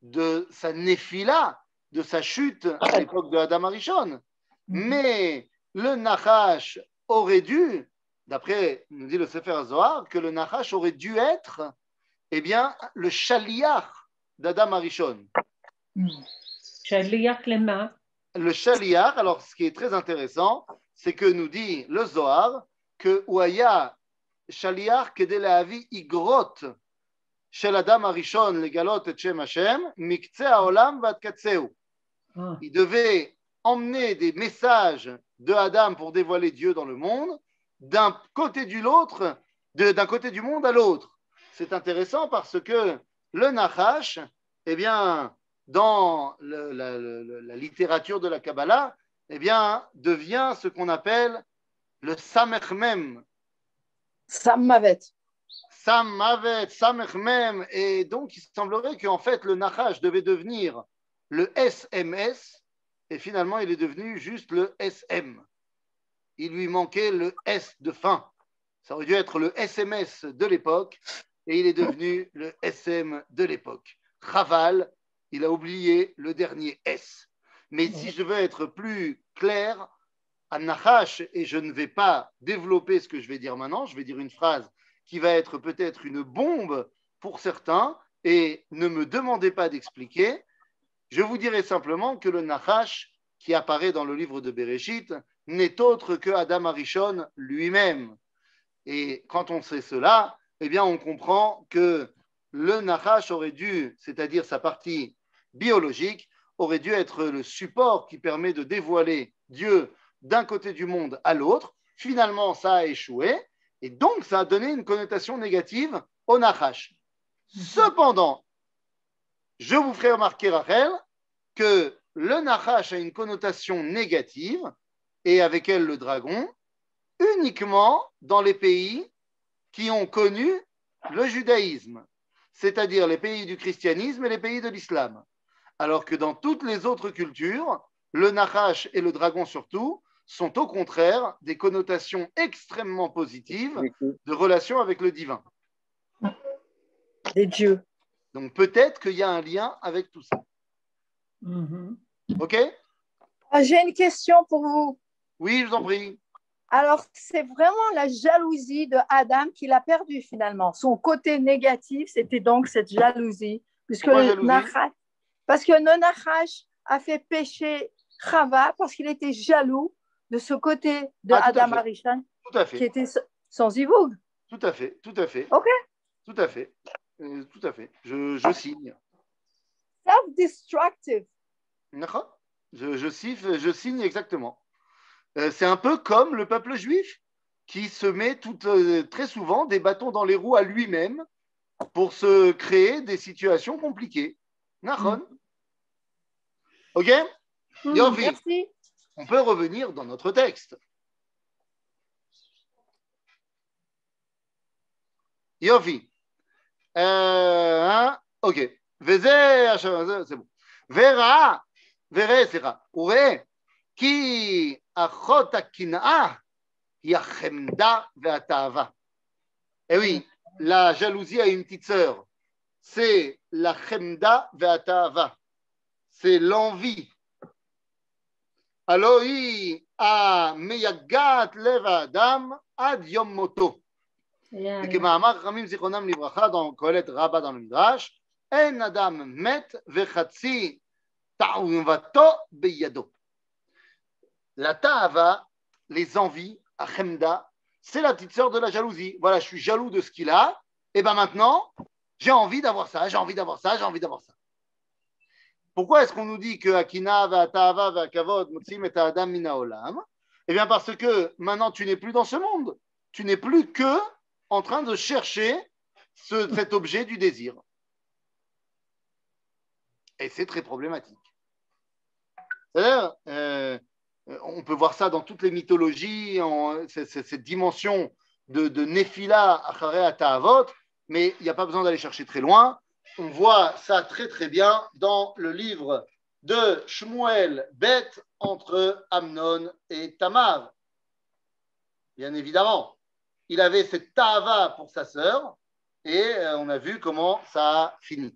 de sa néphila, de sa chute à l'époque de Adam Arishon. Mais le Nachash aurait dû, d'après nous dit le Sefer Zohar, que le Nachash aurait dû être eh bien, le chaliach d'Adam Arishon. שליח למה? Le chaliach, alors ce qui est très intéressant, c'est que nous dit le Zohar que Ouaya igrot shel Adam Arishon legalot et Shem Hashem mikce haolam vat katseu. אה, Il devait emmener des messages de Adam pour dévoiler Dieu dans le monde, d'un côté du l'autre, d'un côté du monde à l'autre. C'est intéressant parce que le Nachash, eh bien, dans le- la, littérature de la Kabbalah, eh bien, devient ce qu'on appelle le Samech Mem, Sam Mavet. Sam Mavet, Samech Mem, et donc il semblerait qu'en fait le Nachash devait devenir le SMS, et finalement il est devenu juste le SM. Il lui manquait le S de fin. Ça aurait dû être le SMS de l'époque, et il est devenu le SM de l'époque. Raval, il a oublié le dernier S. Mais si je veux être plus clair, à Nachash, et je ne vais pas développer ce que je vais dire maintenant, je vais dire une phrase qui va être peut-être une bombe pour certains, et ne me demandez pas d'expliquer. Je vous dirai simplement que le Nachash, qui apparaît dans le livre de Bereshit, n'est autre que Adam Arishon lui-même. Et quand on sait cela, eh bien, on comprend que le Nachash aurait dû, c'est-à-dire sa partie biologique, aurait dû être le support qui permet de dévoiler Dieu d'un côté du monde à l'autre. Finalement, ça a échoué, et donc ça a donné une connotation négative au Nachash. Cependant, je vous ferai remarquer, Rachel, que le Nachash a une connotation négative, et avec elle le dragon, uniquement dans les pays qui ont connu le judaïsme, c'est-à-dire les pays du christianisme et les pays de l'islam. Alors que dans toutes les autres cultures, le Nachash et le dragon surtout sont au contraire des connotations extrêmement positives de relation avec le divin. Des dieux. Donc peut-être qu'il y a un lien avec tout ça. mhm. OK? Ah, J'ai une question pour vous. Oui, je vous en prie. Alors, c'est vraiment la jalousie de Adam qu'il a perdu finalement. Son côté négatif, c'était donc cette jalousie. Puisque Pourquoi le jalousie parce que le Nachash a fait pécher Chava parce qu'il était jaloux de ce côté de Ah, Adam à qui était sans Ivoug. Tout à fait. Tout à fait. OK. Tout à fait. Euh, tout à fait. Je, je signe. Self-destructive. Je, je, signe exactement. Euh, c'est un peu comme le peuple juif qui se met tout, euh, très souvent des bâtons dans les roues à lui-même pour se créer des situations compliquées. Nahon. OK mmh, Yofi, On peut revenir dans notre texte. Yofi. Euh, hein? OK. C'est bon. Vera, Vera, c'est Ure, qui achot akina'a, yachemda ve'atava. Eh oui, la jalousie a une petite sœur. C'est la chemda ve'atava c'est l'envie. Alors, a meyagat lev adam ad yom moto. Et que Mahamar Ramim Zichonam Libracha dans Kohelet Rabba dans le Midrash, En Adam met vechatsi ta'uvato beyado. La ta'ava, les envies, achemda, c'est la petite sœur de la jalousie. Voilà, je suis jaloux de ce qu'il a, et ben maintenant, j'ai envie d'avoir ça, j'ai envie d'avoir ça, j'ai envie d'avoir ça. Pourquoi est-ce qu'on nous dit que Akina, Ta'ava, Vakavod, Motsim et Adam Mina Eh bien, parce que maintenant, tu n'es plus dans ce monde. Tu n'es plus que en train de chercher ce- cet objet du désir. Et c'est très problématique. Euh, on peut voir ça dans toutes les mythologies, cette dimension de, Nephila, mais il n'y a pas besoin d'aller chercher très loin. On voit ça très très bien dans le livre de Shmuel Bet entre Amnon et Tamar. Bien évidemment, il avait cette Ta'ava pour sa sœur, Et euh, on a vu comment ça a fini.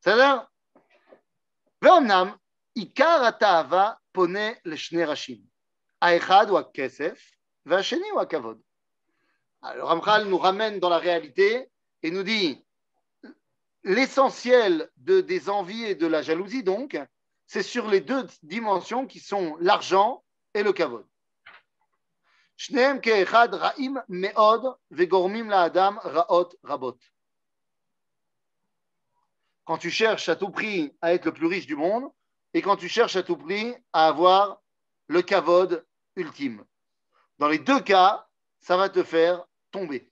C'est-à-dire, ואומנם, עיקר התאווה פונה לשני ראשים. האחד הוא הכסף, והשני הוא הכבוד. Alors, Ramchal nous ramène dans la réalité et nous dit L'essentiel des envies et de la jalousie, donc, c'est sur les deux dimensions qui sont l'argent et le kavod. Quand tu cherches à tout prix à être le plus riche du monde et quand tu cherches à tout prix à avoir le kavod ultime. Dans les deux cas, ça va te faire tomber.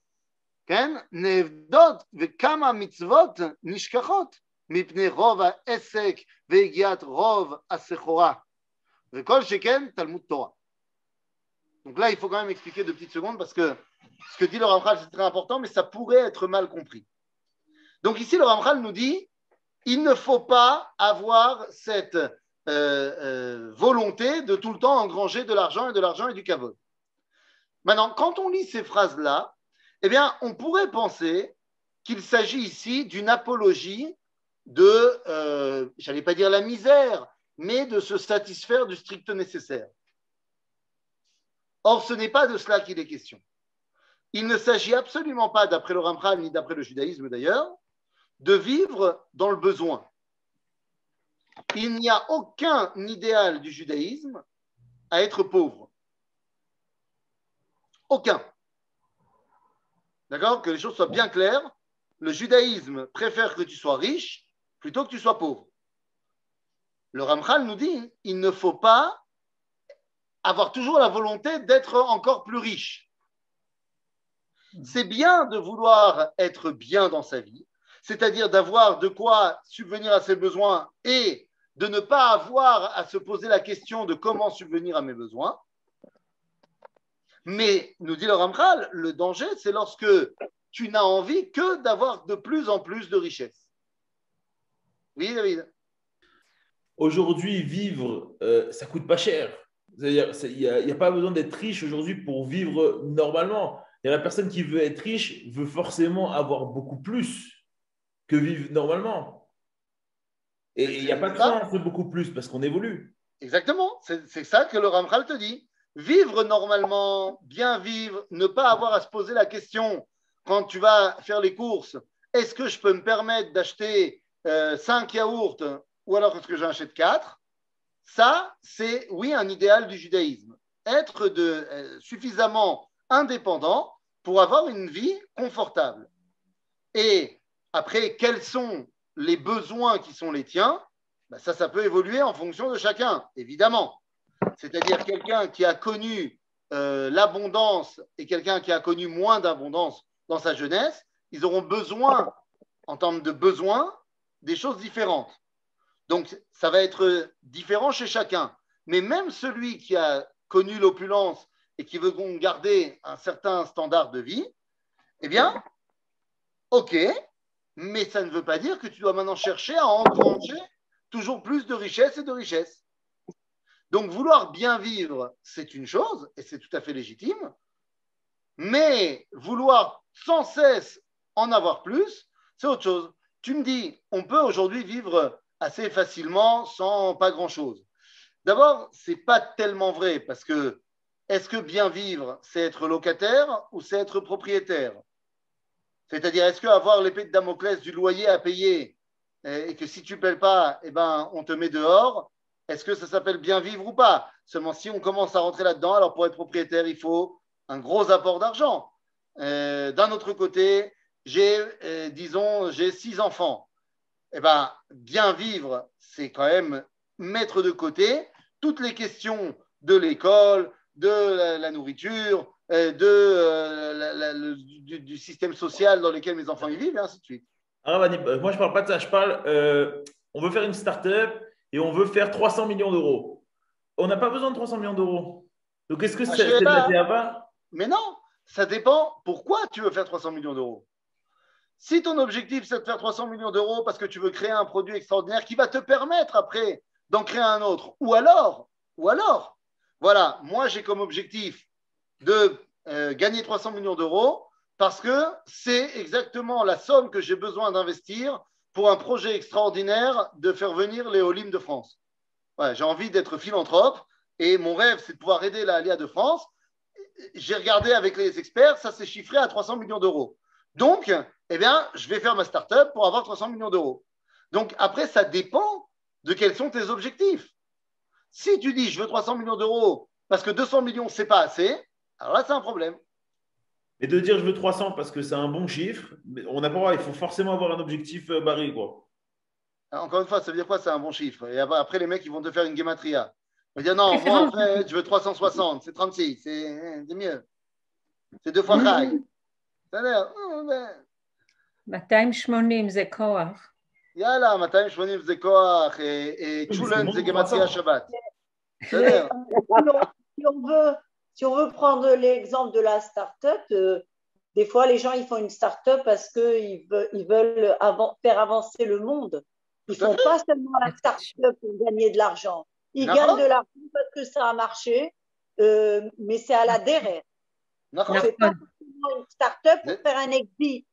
כן, נאבדות וכמה מצוות נשכחות מפני רוב העסק והגיעת רוב הסחורה. וכל שכן תלמוד תורה. Donc là, il faut quand même expliquer deux petites secondes parce que ce que dit le Ramchal, c'est très important, mais ça pourrait être mal compris. Donc ici, le Ramchal nous dit, il ne faut pas avoir cette euh, euh, volonté de tout le temps engranger de l'argent et de l'argent et du kavod. Maintenant, quand on lit ces phrases-là, eh bien, on pourrait penser qu'il s'agit ici d'une apologie de, euh, j'allais pas dire la misère, mais de se satisfaire du strict nécessaire. Or, ce n'est pas de cela qu'il est question. Il ne s'agit absolument pas, d'après le Ramchal ni d'après le judaïsme d'ailleurs, de vivre dans le besoin. Il n'y a aucun idéal du judaïsme à être pauvre. Aucun. D'accord? Que les choses soient bien claires. Le judaïsme préfère que tu sois riche plutôt que tu sois pauvre. Le Ramchal nous dit il ne faut pas avoir toujours la volonté d'être encore plus riche. C'est bien de vouloir être bien dans sa vie, c'est-à-dire d'avoir de quoi subvenir à ses besoins et de ne pas avoir à se poser la question de comment subvenir à mes besoins. Mais, nous dit le Ramchal, le danger, c'est lorsque tu n'as envie que d'avoir de plus en plus de richesses. Oui, David Aujourd'hui, vivre, euh, ça coûte pas cher. C'est-à-dire, c'est- il n'y a, pas besoin d'être riche aujourd'hui pour vivre normalement. Et la personne qui veut être riche veut forcément avoir beaucoup plus que vivre normalement. Et il n'y a pas de sens de beaucoup plus parce qu'on évolue. Exactement, c'est c'est ça que le Ramchal te dit. Vivre normalement, bien vivre, ne pas avoir à se poser la question quand tu vas faire les courses, est-ce que je peux me permettre d'acheter 5 yaourts ou alors est-ce que j'en achète 4 Ça, c'est oui un idéal du judaïsme. Être euh, suffisamment indépendant pour avoir une vie confortable. Et après, quels sont les besoins qui sont les tiens? Ben, ça, ça peut évoluer en fonction de chacun, évidemment. C'est-à-dire quelqu'un qui a connu euh, l'abondance et quelqu'un qui a connu moins d'abondance dans sa jeunesse, ils auront besoin, en termes de besoins, des choses différentes. Donc, ça va être différent chez chacun. Mais même celui qui a connu l'opulence et qui veut garder un certain standard de vie, eh bien, ok, mais ça ne veut pas dire que tu dois maintenant chercher à engranger toujours plus de richesse et de richesse. Donc vouloir bien vivre, c'est une chose, et c'est tout à fait légitime, mais vouloir sans cesse en avoir plus, c'est autre chose. Tu me dis, on peut aujourd'hui vivre assez facilement sans pas grand-chose. D'abord, c'est pas tellement vrai, parce que est-ce que bien vivre, c'est être locataire ou c'est être propriétaire? C'est-à-dire, est-ce que avoir l'épée de Damoclès du loyer à payer et que si tu ne payes pas, eh ben, on te met dehors. Est-ce que ça s'appelle bien vivre ou pas? Seulement si on commence à rentrer là-dedans, alors pour être propriétaire, il faut un gros apport d'argent. Euh, D'un autre côté, j'ai, euh, disons, j'ai six enfants. Eh ben, bien vivre, c'est quand même mettre de côté toutes les questions de l'école, de la, nourriture, euh, de, du, système social dans lequel mes enfants y vivent, et ainsi de suite. Ah, Rani, euh, moi, je parle pas de ça. Je parle, on veut faire une start-up et on veut faire 300 millions d'euros. On n'a pas besoin de 300 millions d'euros. Donc, est-ce que Ah, c'est de la Mais non, ça dépend pourquoi tu veux faire 300 millions d'euros. Si ton objectif, c'est de faire 300 millions d'euros parce que tu veux créer un produit extraordinaire qui va te permettre après d'en créer un autre, ou alors, ou alors, voilà, moi j'ai comme objectif de euh, gagner 300 millions d'euros parce que c'est exactement la somme que j'ai besoin d'investir pour un projet extraordinaire de faire venir les Olim de France. J'ai envie d'être philanthrope et mon rêve, c'est de pouvoir aider la de France j'ai regardé avec les experts, ça s'est chiffré à 300 millions d'euros. Donc, eh bien, je vais faire ma start-up pour avoir 300 millions d'euros. Donc, après, ça dépend de quels sont tes objectifs. Si tu dis, je veux 300 millions d'euros parce que 200 millions, c'est pas assez, alors là, c'est un problème. Et de dire je veux 300 parce que c'est un bon chiffre, mais on n'a pas le droit, il faut forcément avoir un objectif euh, barré. Quoi. Encore une fois, ça veut dire quoi C'est un bon chiffre. Et après, les mecs, ils vont te faire une gematria. Ils vont dire, non, moi, en fait, je veux 360, c'est 36, c'est c'est mieux. C'est deux fois high. C'est-à-dire, hum, ben, 280 זה כוח. יאללה, 280 זה כוח, אה, אה, צ'ולן זה גמציה שבת. בסדר? Si on veut prendre l'exemple de la start-up, euh, des fois, les gens, ils font une start-up parce qu'ils veulent, ils veulent faire avancer le monde. Ils ne font pas seulement la start-up pour gagner de l'argent. Ils gagnent de l'argent parce que ça a marché, euh, mais c'est à la derrière. On ne fait pas une start-up pour faire un exit.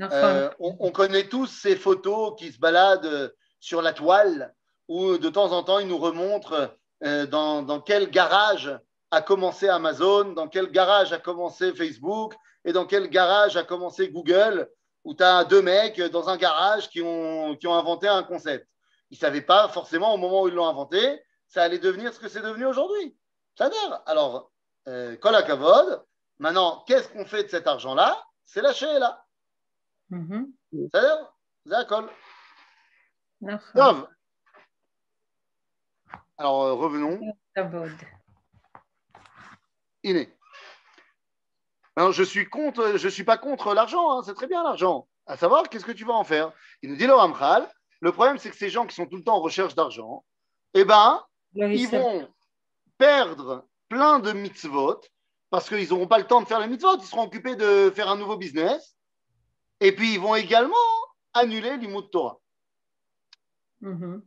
Euh, on, on, connaît tous ces photos qui se baladent euh, sur la toile où de temps en temps ils nous remontrent euh, dans, quel garage a commencé Amazon, dans quel garage a commencé Facebook et dans quel garage a commencé Google, où tu as deux mecs dans un garage qui ont, qui ont inventé un concept. Ils ne savaient pas forcément au moment où ils l'ont inventé, ça allait devenir ce que c'est devenu aujourd'hui. Ça Alors, euh, Kolakavod, maintenant, qu'est-ce qu'on fait de cet argent-là? C'est lâché là. Ça veut dire, alors euh, revenons. Iné. Alors ben, je suis contre, je suis pas contre l'argent, hein. c'est très bien l'argent. À savoir, qu'est-ce que tu vas en faire? Il nous dit le Ramchal. Le problème, c'est que ces gens qui sont tout le temps en recherche d'argent, eh ben, ils vont perdre plein de mitzvot parce qu'ils n'auront pas le temps de faire les mitzvot. Ils seront occupés de faire un nouveau business. Et puis, ils vont également annuler l'imout Torah. Mm.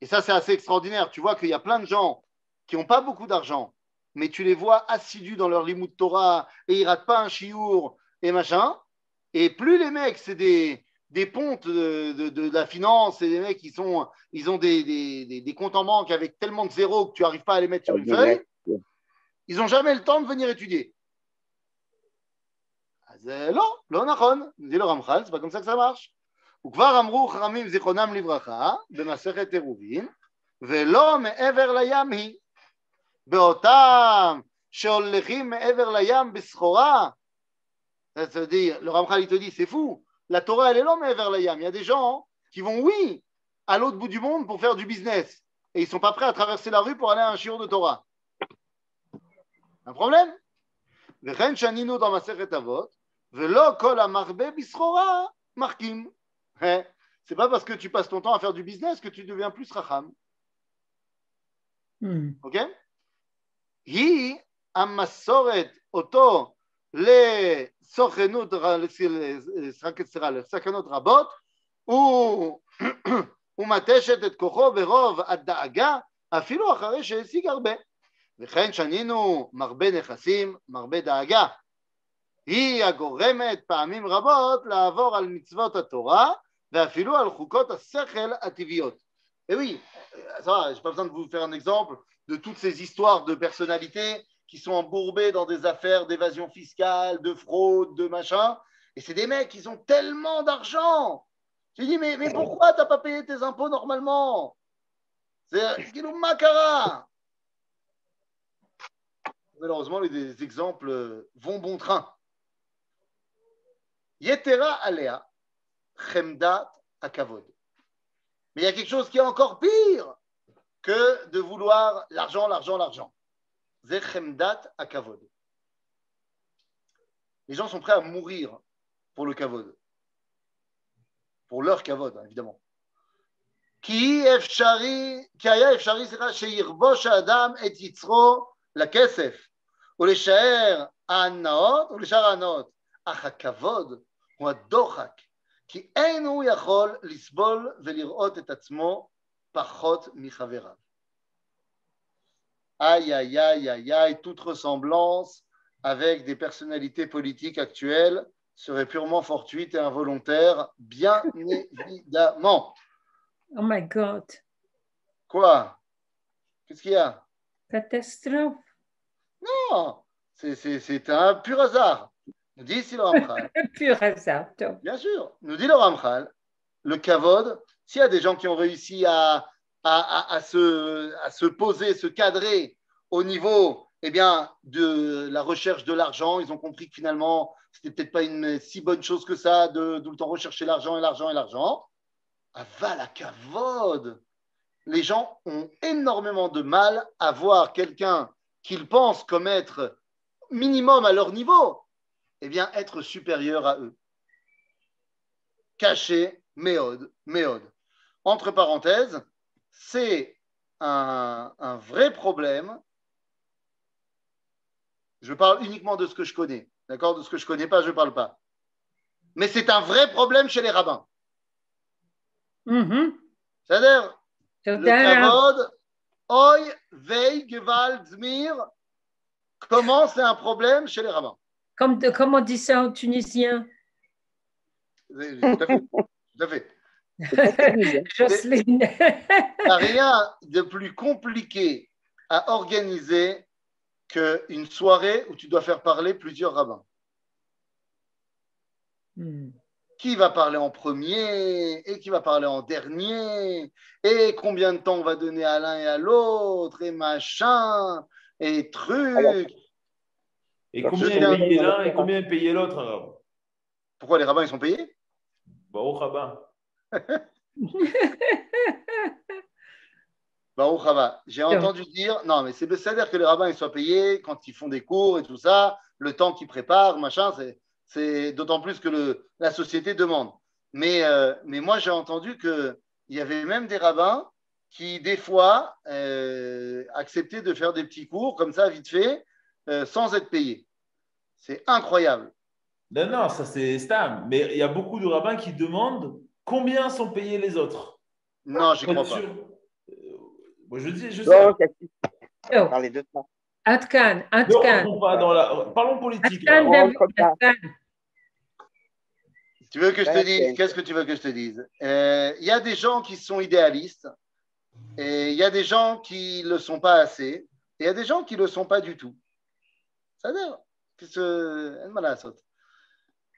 Et ça, c'est assez extraordinaire. Tu vois qu'il y a plein de gens qui n'ont pas beaucoup d'argent, mais tu les vois assidus dans leur limoud Torah et ils ne ratent pas un chiour et machin. Et plus les mecs, c'est des, des pontes de, de, la finance et des mecs, ils, ils ont des, des, des comptes en banque avec tellement de zéros que tu n'arrives pas à les mettre sur ah, une feuille. Ils n'ont jamais le temps de venir étudier. Non, c'est pas comme ça que ça marche. וכבר אמרו חכמים זיכרונם לברכה במסכת עירובין, ולא מעבר לים היא. באותם שהולכים מעבר לים בסחורה, ça veut dire, le Ramchal il te dit, c'est fou, la Torah elle est là מעבר לים. Il y a des gens qui vont, oui, à l'autre bout du monde pour faire du business, et ils ne sont pas prêts à traverser la rue pour aller à un shiur de Torah. Un problème וכן שנינו במסכת אבות, ולא כל המרבה בסחורה מרקים. Hein, C'est pas parce que tu passes ton temps à faire du business que tu deviens plus racham. מהמם. Ok היא המסורת אותו לסוכנות, סליחה, לסכנות רבות, הוא ומתשת את כוחו ברוב הדאגה, אפילו אחרי שהשיג הרבה. וכן שנינו מרבה נכסים, מרבה דאגה. היא הגורמת פעמים רבות לעבור על מצוות התורה et eh oui, ça va, je n'ai pas besoin de vous faire un exemple de toutes ces histoires de personnalités qui sont embourbées dans des affaires d'évasion fiscale, de fraude, de machin. Et c'est des mecs, ils ont tellement d'argent. J'ai dit, mais, mais pourquoi tu n'as pas payé tes impôts normalement? C'est Makara. Malheureusement, les exemples vont bon train. Yetera Alea, Chemdat Akavod. Mais il y a quelque chose qui est encore pire que de vouloir l'argent, l'argent, l'argent. זה חמדת הכבוד. Les gens sont prêts à mourir pour le kavod. Pour leur kavod, hein, évidemment. כי אפשרי, כי היה אפשרי, סליחה, שירבוש האדם את יצרו לכסף ולשאר ההנאות ולשאר ההנאות. אך הכבוד הוא הדוחק, כי אין הוא יכול לסבול ולראות את עצמו פחות מחבריו. Aïe, aïe, aïe, aïe, aïe, toute ressemblance avec des personnalités politiques actuelles serait purement fortuite et involontaire, bien évidemment. Oh my God. Quoi Qu'est-ce qu'il y a Catastrophe. Non, c'est- c'est c'est un pur hasard. Nous dit ici le Ramchal. Pur hasard. Bien sûr, nous dit le Ramchal, le kavod, s'il y a des gens qui ont réussi à, à, à- à se, à se poser, se cadrer au niveau eh bien, de la recherche de l'argent, ils ont compris que finalement, c'était peut-être pas une si bonne chose que ça de tout le temps rechercher l'argent et l'argent et l'argent. Aval à kavod. Les gens ont énormément de mal à voir quelqu'un qu'ils pensent comme être minimum à leur niveau, eh bien, être supérieur à eux. Caché, méode, méode. Entre parenthèses, c'est un, vrai problème. Je parle uniquement de ce que je connais. D'accord? De ce que je ne connais pas, je ne parle pas. Mais c'est un vrai problème chez les rabbins. Mm-hmm. C'est-à-dire, le kavod, comment c'est un problème chez les rabbins? Comme, de- comme on dit ça en tunisien. Tout à fait. Tout à fait. Jocelyne. Il n'y a rien de plus compliqué à organiser qu'une soirée où tu dois faire parler plusieurs rabbins. Hmm. Qui va parler en premier et qui va parler en dernier et combien de temps on va donner à l'un et à l'autre et machin et truc. Et combien tiens- payer l'un et combien payer l'autre alors Pourquoi les rabbins ils sont payés? Bah, au rabbin. Baruch Haba. J'ai entendu dire, non, mais c'est c'est-à-dire que les rabbins ils soient payés quand ils font des cours et tout ça, le temps qu'ils préparent, machin, c'est, c'est d'autant plus que le, la société demande. Mais, euh, mais moi, j'ai entendu qu'il y avait même des rabbins qui, des fois, euh, acceptaient de faire des petits cours comme ça, vite fait, euh, sans être payé. C'est incroyable. Non, non, ça c'est stable. Mais il y a beaucoup de rabbins qui demandent combien sont payés les autres. Non, je crois pas. Euh, je dis, je sais. Oh. Par les deux temps. Atkan, Atkan. Parlons politique. Atkan, là. Tu veux que je te dise? Qu'est-ce que tu veux que je te dise? Il y a des gens qui sont idéalistes et il y a des gens qui ne le sont pas assez et il y a des gens qui ne le sont pas du tout. C'est-à-dire, que ce- אין מה לעשות.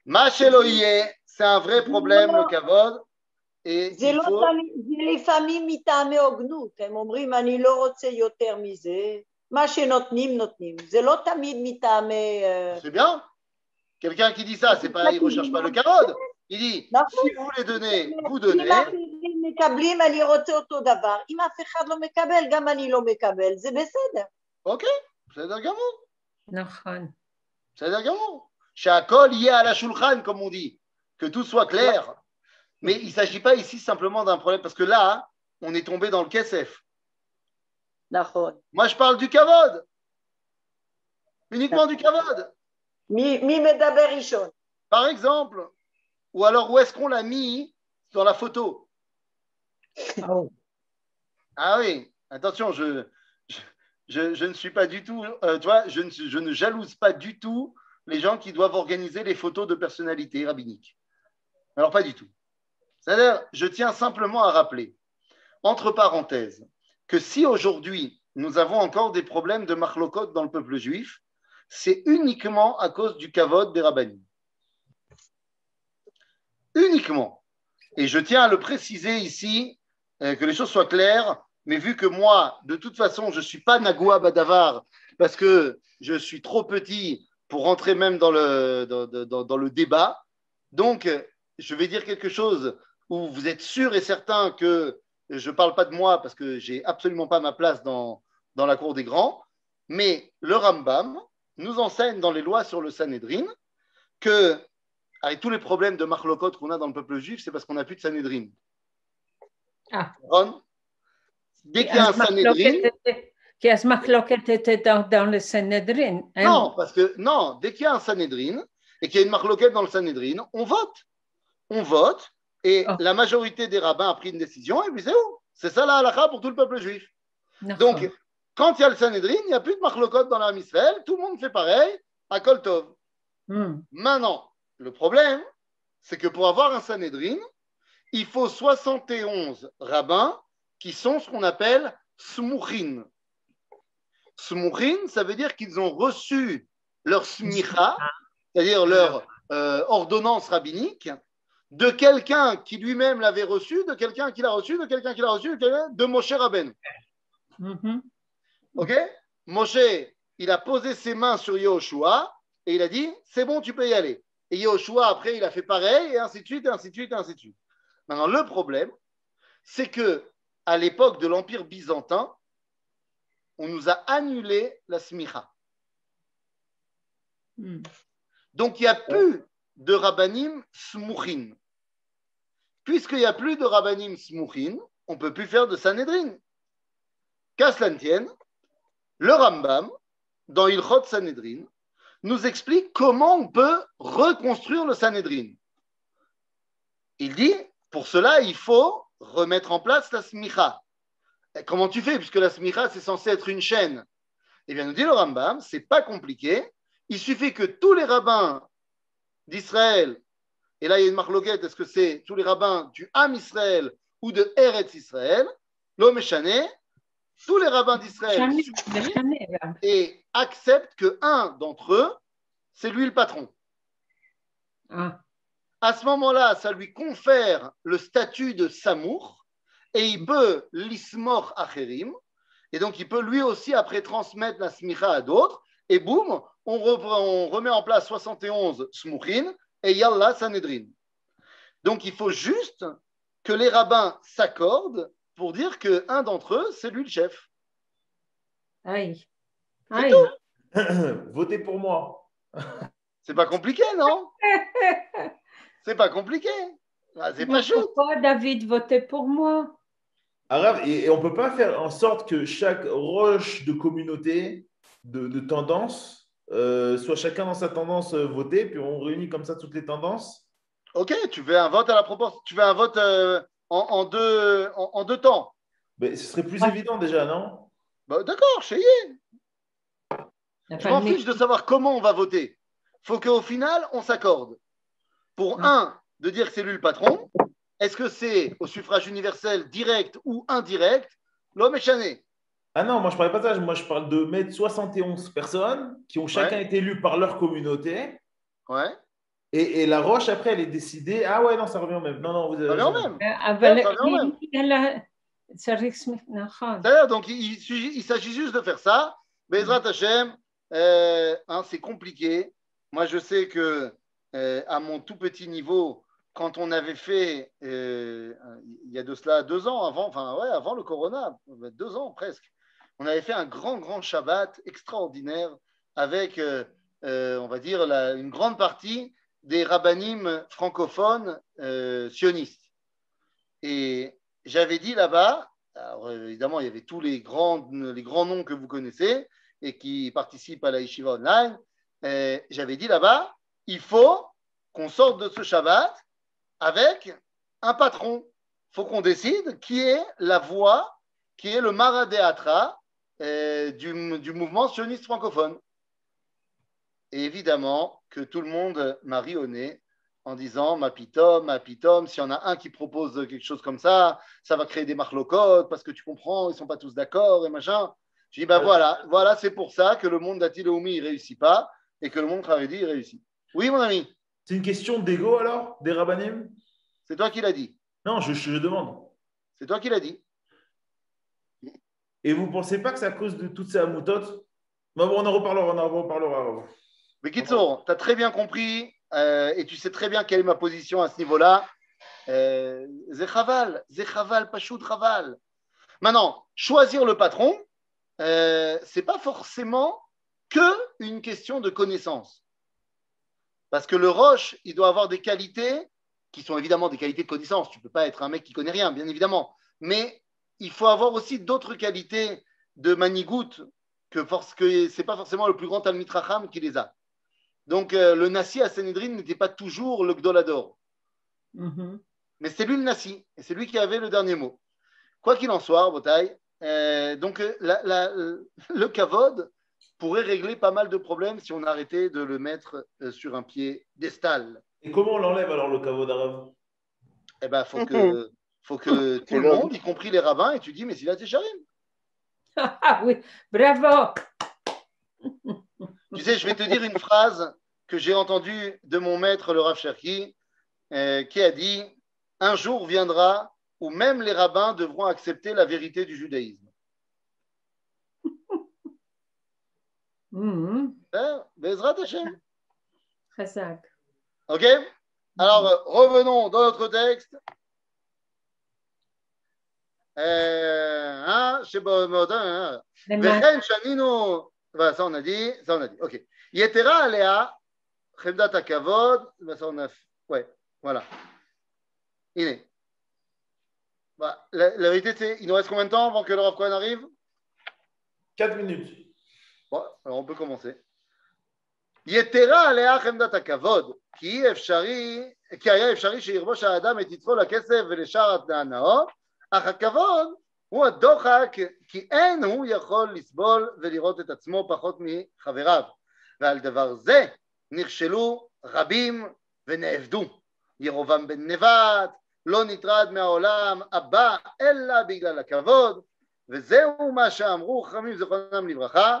מה שלא יהיה, c'est un vrai problème, le kavod. Et זה il לא faut... תמיד, זה לפעמים מטעמי הוגנות, הם אומרים אני לא רוצה יותר מזה, מה שנותנים נותנים, זה לא תמיד מטעמי... אה, C'est bien. Quelqu'un qui dit ça, c'est pas, il ne recherche pas le kavod. Il dit, נכון. si vous les donnez, vous אם donnez. אחרים מקבלים אני רוצה אותו דבר, אם אף אחד לא מקבל גם אני לא מקבל, זה בסדר. Ok, בסדר גמור. Nachon. C'est d'accord Chakol lié à la Shulchan, comme on dit. Que tout soit clair. Mais il ne s'agit pas ici simplement d'un problème, parce que là, on est tombé dans le KSF. Moi, je parle du Kavod. Uniquement du Kavod. Par exemple. Ou alors, où est-ce qu'on l'a mis dans la photo? Ah oui, attention, je, je, ne suis pas du tout, euh, tu vois, je ne, jalouse pas du tout les gens qui doivent organiser les photos de personnalités rabbiniques. Alors, pas du tout. C'est-à-dire, je tiens simplement à rappeler, entre parenthèses, que si aujourd'hui nous avons encore des problèmes de marlokot dans le peuple juif, c'est uniquement à cause du kavod des rabbinim. Uniquement. Et je tiens à le préciser ici, euh, que les choses soient claires, mais vu que moi, de toute façon, je ne suis pas Nagoua Badavar, parce que je suis trop petit pour rentrer même dans le, dans, dans- dans le débat, donc je vais dire quelque chose où vous êtes sûr et certain que je ne parle pas de moi, parce que j'ai absolument pas ma place dans, dans la cour des grands, Mais le Rambam nous enseigne dans les lois sur le Sanhedrin que, avec tous les problèmes de marlokot qu'on a dans le peuple juif, c'est parce qu'on n'a plus de Sanhedrin. Ah. Ron Dès qu'il y a un Sanhedrin. Qui a était dans, dans le Sanhedrin. Hein? Non, parce que, non, dès qu'il y a un Sanhedrin et qu'il y a une marloquette dans le Sanhedrin, on vote. On vote et oh. la majorité des rabbins a pris une décision et puis c'est où? C'est ça la halakha pour tout le peuple juif. Donc, quand il y a le Sanhedrin, il n'y a plus de marloquette dans la l'hémisphère, tout le monde fait pareil à Koltov. Hmm. Maintenant, le problème, c'est que pour avoir un Sanhedrin, il faut 71 rabbins qui sont ce qu'on appelle smouchin. Smouchin, ça veut dire qu'ils ont reçu leur smicha, c'est-à-dire leur euh, ordonnance rabbinique, de quelqu'un qui lui-même l'avait reçu, de quelqu'un qui l'a reçu, de quelqu'un qui l'a reçu, de quelqu'un- de Moshe Rabbeinu. Mhm. Ok? Moshe, il a posé ses mains sur Yehoshua et il a dit c'est bon, tu peux y aller. Et Yehoshua, après, il a fait pareil, et ainsi de suite, et ainsi de suite, et ainsi de suite. Maintenant, le problème, c'est que à l'époque de l'Empire byzantin, on nous a annulé la smicha. Hmm. Donc, il n'y a plus de rabbanim smouchin. Puisqu'il n'y a plus de rabbanim smouchin, on ne peut plus faire de Sanhedrin. Qu'à cela ne tienne, le Rambam, dans Ilchot Sanhedrin, nous explique comment on peut reconstruire le Sanhedrin. Il dit, pour cela, il faut remettre en place la smicha. Comment tu fais? Puisque la smicha, c'est censé être une chaîne. Eh bien, nous dit le Rambam, c'est pas compliqué. Il suffit que tous les rabbins d'Israël, et là il y a une marloquette, est-ce que c'est tous les rabbins du Ham Israël ou de Eretz Israël, l'homme chané, tous les rabbins d'Israël et acceptent que un d'entre eux, c'est lui le patron. Ah. À ce moment-là, ça lui confère le statut de Samour et il peut l'ismor acherim. Et donc, il peut lui aussi après transmettre la smicha à d'autres. Et boum, on, remet en place 71 smouchin et yallah sanhedrin. Donc, il faut juste que les rabbins s'accordent pour dire qu'un d'entre eux, c'est lui le chef. aïe. C'est Aïe. tout. Votez pour moi. C'est pas compliqué, non? C'est pas compliqué. Ah, C'est pas chaud. Pourquoi David votait pour moi? Arabe, et, et on ne peut pas faire en sorte que chaque roche de communauté, de, de tendance, euh, soit chacun dans sa tendance euh, voté, puis on réunit comme ça toutes les tendances? Ok, tu fais un vote à la proportion. Tu fais un vote euh, en, en deux, en, en deux temps. Mais ce serait plus Ouais. évident déjà, non? Bah, D'accord, chez Je m'en fiche de savoir comment on va voter. faut qu'au final, on s'accorde pour un, de dire que c'est lui le patron. Est-ce que c'est au suffrage universel direct ou indirect? L'homme est chané. Ah non, moi je parlais pas de ça. Moi je parle de mettre 71 personnes qui ont chacun été élus par leur communauté. Ouais. Et, la roche, après, elle est décidée. Ah ouais, non, ça revient au même. Non, non, vous avez. Ça revient au même. Ça revient même. D'ailleurs, donc il, s'agit juste de faire ça. Mais Hachem, euh, hein, c'est compliqué. Moi, je sais que euh, à mon tout petit niveau, quand on avait fait, euh, il y a de cela deux ans avant, enfin ouais, avant le Corona, deux ans presque, on avait fait un grand, grand Shabbat extraordinaire avec, euh, on va dire, la- une grande partie des rabbinim francophones sionistes. Et j'avais dit là-bas, alors, évidemment, il y avait tous les grands, les grands noms que vous connaissez et qui participent à la Yeshiva Online. J'avais dit là-bas, il faut qu'on sorte de ce Shabbat avec un patron. Il faut qu'on décide qui est la voix, qui est le maradéatra euh, du, du mouvement sioniste francophone. Et évidemment que tout le monde m'a ri au nez en disant ma pitom, ma pitom, s'il y en a un qui propose quelque chose comme ça, ça va créer des marlocotes parce que tu comprends, ils sont pas tous d'accord et machin. Je dis bah voilà, voilà, c'est pour ça que le monde d'Atileoumi il réussit pas et que le monde Haredi réussit. Oui mon ami, C'est une question d'ego alors, des rabbinim? C'est toi qui l'as dit. Non, je, je demande. C'est toi qui l'as dit. Et vous ne pensez pas que c'est à cause de toutes ces amoutotes Bon, bon, on en reparlera, on en reparlera. Mais Kitsour, tu as très bien compris euh, et tu sais très bien quelle est ma position à ce niveau-là. Euh, C'est chaval, c'est chaval, pachout chaval. Maintenant, choisir le patron, euh, c'est pas forcément que une question de connaissance. Parce que le roche, il doit avoir des qualités qui sont évidemment des qualités de connaissance. Tu peux pas être un mec qui connaît rien, bien évidemment. Mais il faut avoir aussi d'autres qualités de manigout que ce que c'est pas forcément le plus grand Talmitracham qui les a. Donc euh, le Nassi à Sanhedrin n'était pas toujours le Gdolador. Mhm. Mais c'est lui le Nassi, et c'est lui qui avait le dernier mot. Quoi qu'il en soit, Botaï, euh, donc euh, la- la- le Kavod pourrait régler pas mal de problèmes si on arrêtait de le mettre euh, sur un pied d'estal. Et comment on l'enlève alors le caveau d'arabe? Eh ben, faut que, faut que tout le monde, y compris les rabbins, étudie Messilat Yesharim. Ah oui, bravo. Tu sais, je vais te dire une phrase que j'ai entendue de mon maître, le Rav Cherki, euh, qui a dit Un jour viendra où même les rabbins devront accepter la vérité du judaïsme. Mhm. Hein Mm-hmm. Hein? Bezrat Hashem. Ok? Alors, mm-hmm. revenons dans notre texte. Euh, hein hein. Bah, Ça, on a dit. Ça, on a dit. Ok. Yetera Alea, Chemdat Akavod. Bah, ça, on a. Ouais, voilà. Il est. Bah, la, vérité, c'est il nous reste combien de temps avant que le Rav Cohen arrive? 4 minutes. Bon, alors on peut commencer. יתרה עליה חמדת הכבוד, כי אי אפשרי, כי היה אפשרי שירבוש האדם את יצרו לכסף ולשאר ההנאות, אך הכבוד הוא הדוחק, כי אין הוא יכול לסבול ולראות את עצמו פחות מחבריו. ועל דבר זה נכשלו רבים ונאבדו. ירובעם בן נבט לא נטרד מהעולם הבא אלא בגלל הכבוד, וזהו מה שאמרו חכמים זיכרונם לברכה,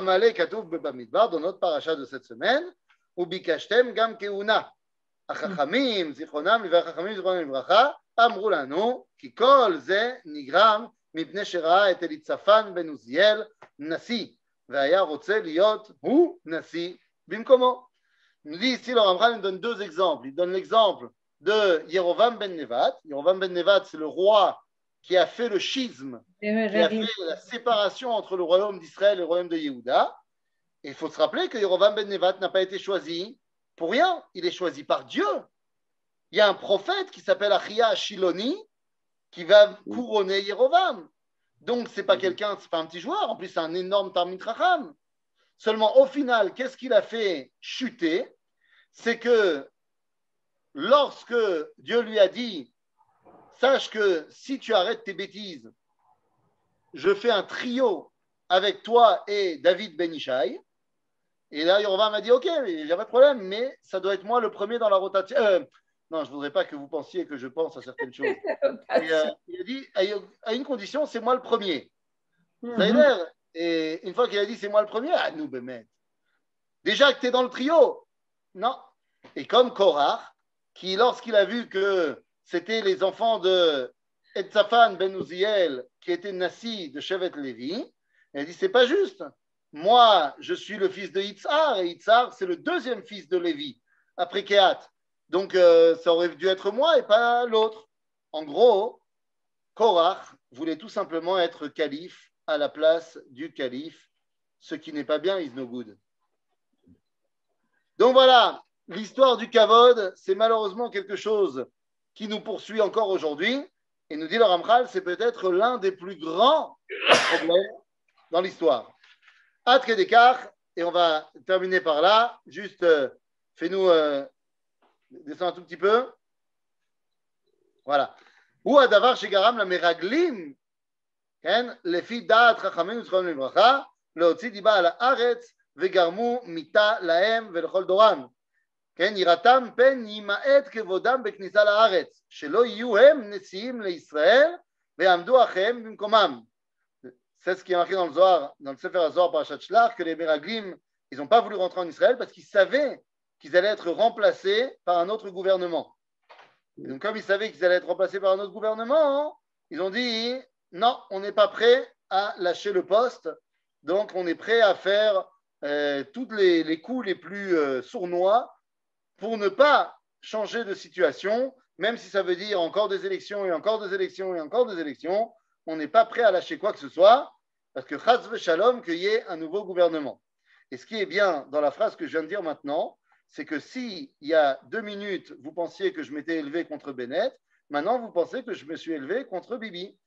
מלא כתוב במדבר, דונות פרשת יוסף סמן, וביקשתם גם כהונה. החכמים, זיכרונם לברכה, החכמים זיכרונם לברכה, אמרו לנו, כי כל זה נגרם מפני שראה את אליצפן בן עוזיאל נשיא, והיה רוצה להיות הוא נשיא במקומו. Il nous dit ici, le Ramchal nous donne deux exemples. Il donne l'exemple de Yerovam ben Nevat. Yerovam ben Nevat, c'est le roi qui a fait le schisme, qui a fait la séparation entre le royaume d'Israël et le royaume de Yehuda. Et il faut se rappeler que Yerovam ben Nevat n'a pas été choisi pour rien. Il est choisi par Dieu. Il y a un prophète qui s'appelle Achia Shiloni qui va couronner Yerovam. Donc, c'est pas quelqu'un, c'est pas un petit joueur. En plus, c'est un énorme Talmid Chacham. Seulement, au final, qu'est-ce qu'il a fait chuter? C'est que lorsque Dieu lui a dit Sache que si tu arrêtes tes bêtises, je fais un trio avec toi et David Ben Ishai. Et là, Yoram m'a dit Ok, il n'y a pas de problème, mais ça doit être moi le premier dans la rotation. Euh, non, je ne voudrais pas que vous pensiez que je pense à certaines choses. Et, euh, il a dit à une condition, c'est moi le premier. Ça a l'air. Et une fois qu'il a dit c'est moi le premier, ah nous, Bémet. Déjà que tu es dans le trio. Non. Et comme Korach, qui lorsqu'il a vu que c'était les enfants de Etzaphan ben Uziel qui étaient nassis de Shevet Lévi, a dit c'est pas juste. Moi, je suis le fils de Yitzhar et Yitzhar, c'est le deuxième fils de Lévi, après Kehat. Donc, euh, ça aurait dû être moi et pas l'autre. En gros, Korach voulait tout simplement être calife à la place du calife. Ce qui n'est pas bien is. Donc voilà, l'histoire du Kavod, c'est malheureusement quelque chose qui nous poursuit encore aujourd'hui. Et nous dit le Ramchal, c'est peut-être l'un des plus grands problèmes dans l'histoire. Atre d'écart, et on va terminer par là. Juste, euh, fais-nous euh, descendre un tout petit peu. Voilà. Ou Adavar Shegaram la Meraglim, Lefi Da'at Chachamim Utzchon Libracha, Leotzi Diba al Aretz, Vegarmu Mita Laem, Velchol Doram. כן, יראתם פן ימעט כבודם בכניסה לארץ, שלא יהיו הם נשיאים לישראל ויעמדו אחיהם במקומם. C'est ce qui est marqué dans le Zohar, dans le Sefer Zohar Parashat Shlach, que les Meraglim ils n'ont pas voulu rentrer en Israël parce qu'ils savaient qu'ils allaient être remplacés par un autre gouvernement. Et donc, comme ils savaient qu'ils allaient être remplacés par un autre gouvernement, ils ont dit non, on n'est pas prêt à lâcher le poste, donc on est prêt à faire euh, tous les, les coups les plus euh, sournois pour ne pas changer de situation, même si ça veut dire encore des élections et encore des élections et encore des élections, on n'est pas prêt à lâcher quoi que ce soit, parce que Chazve Shalom, qu'il y ait un nouveau gouvernement. Et ce qui est bien dans la phrase que je viens de dire maintenant, c'est que si il y a deux minutes, vous pensiez que je m'étais élevé contre Bennett, maintenant vous pensez que je me suis élevé contre Bibi.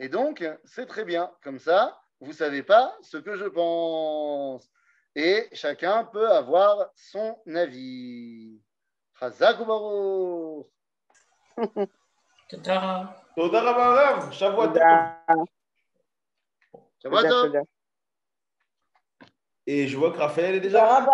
Et donc, c'est très bien. Comme ça, vous ne savez pas ce que je pense et chacun peut avoir son avis. Chazak. Et je vois que Raphaël est déjà là.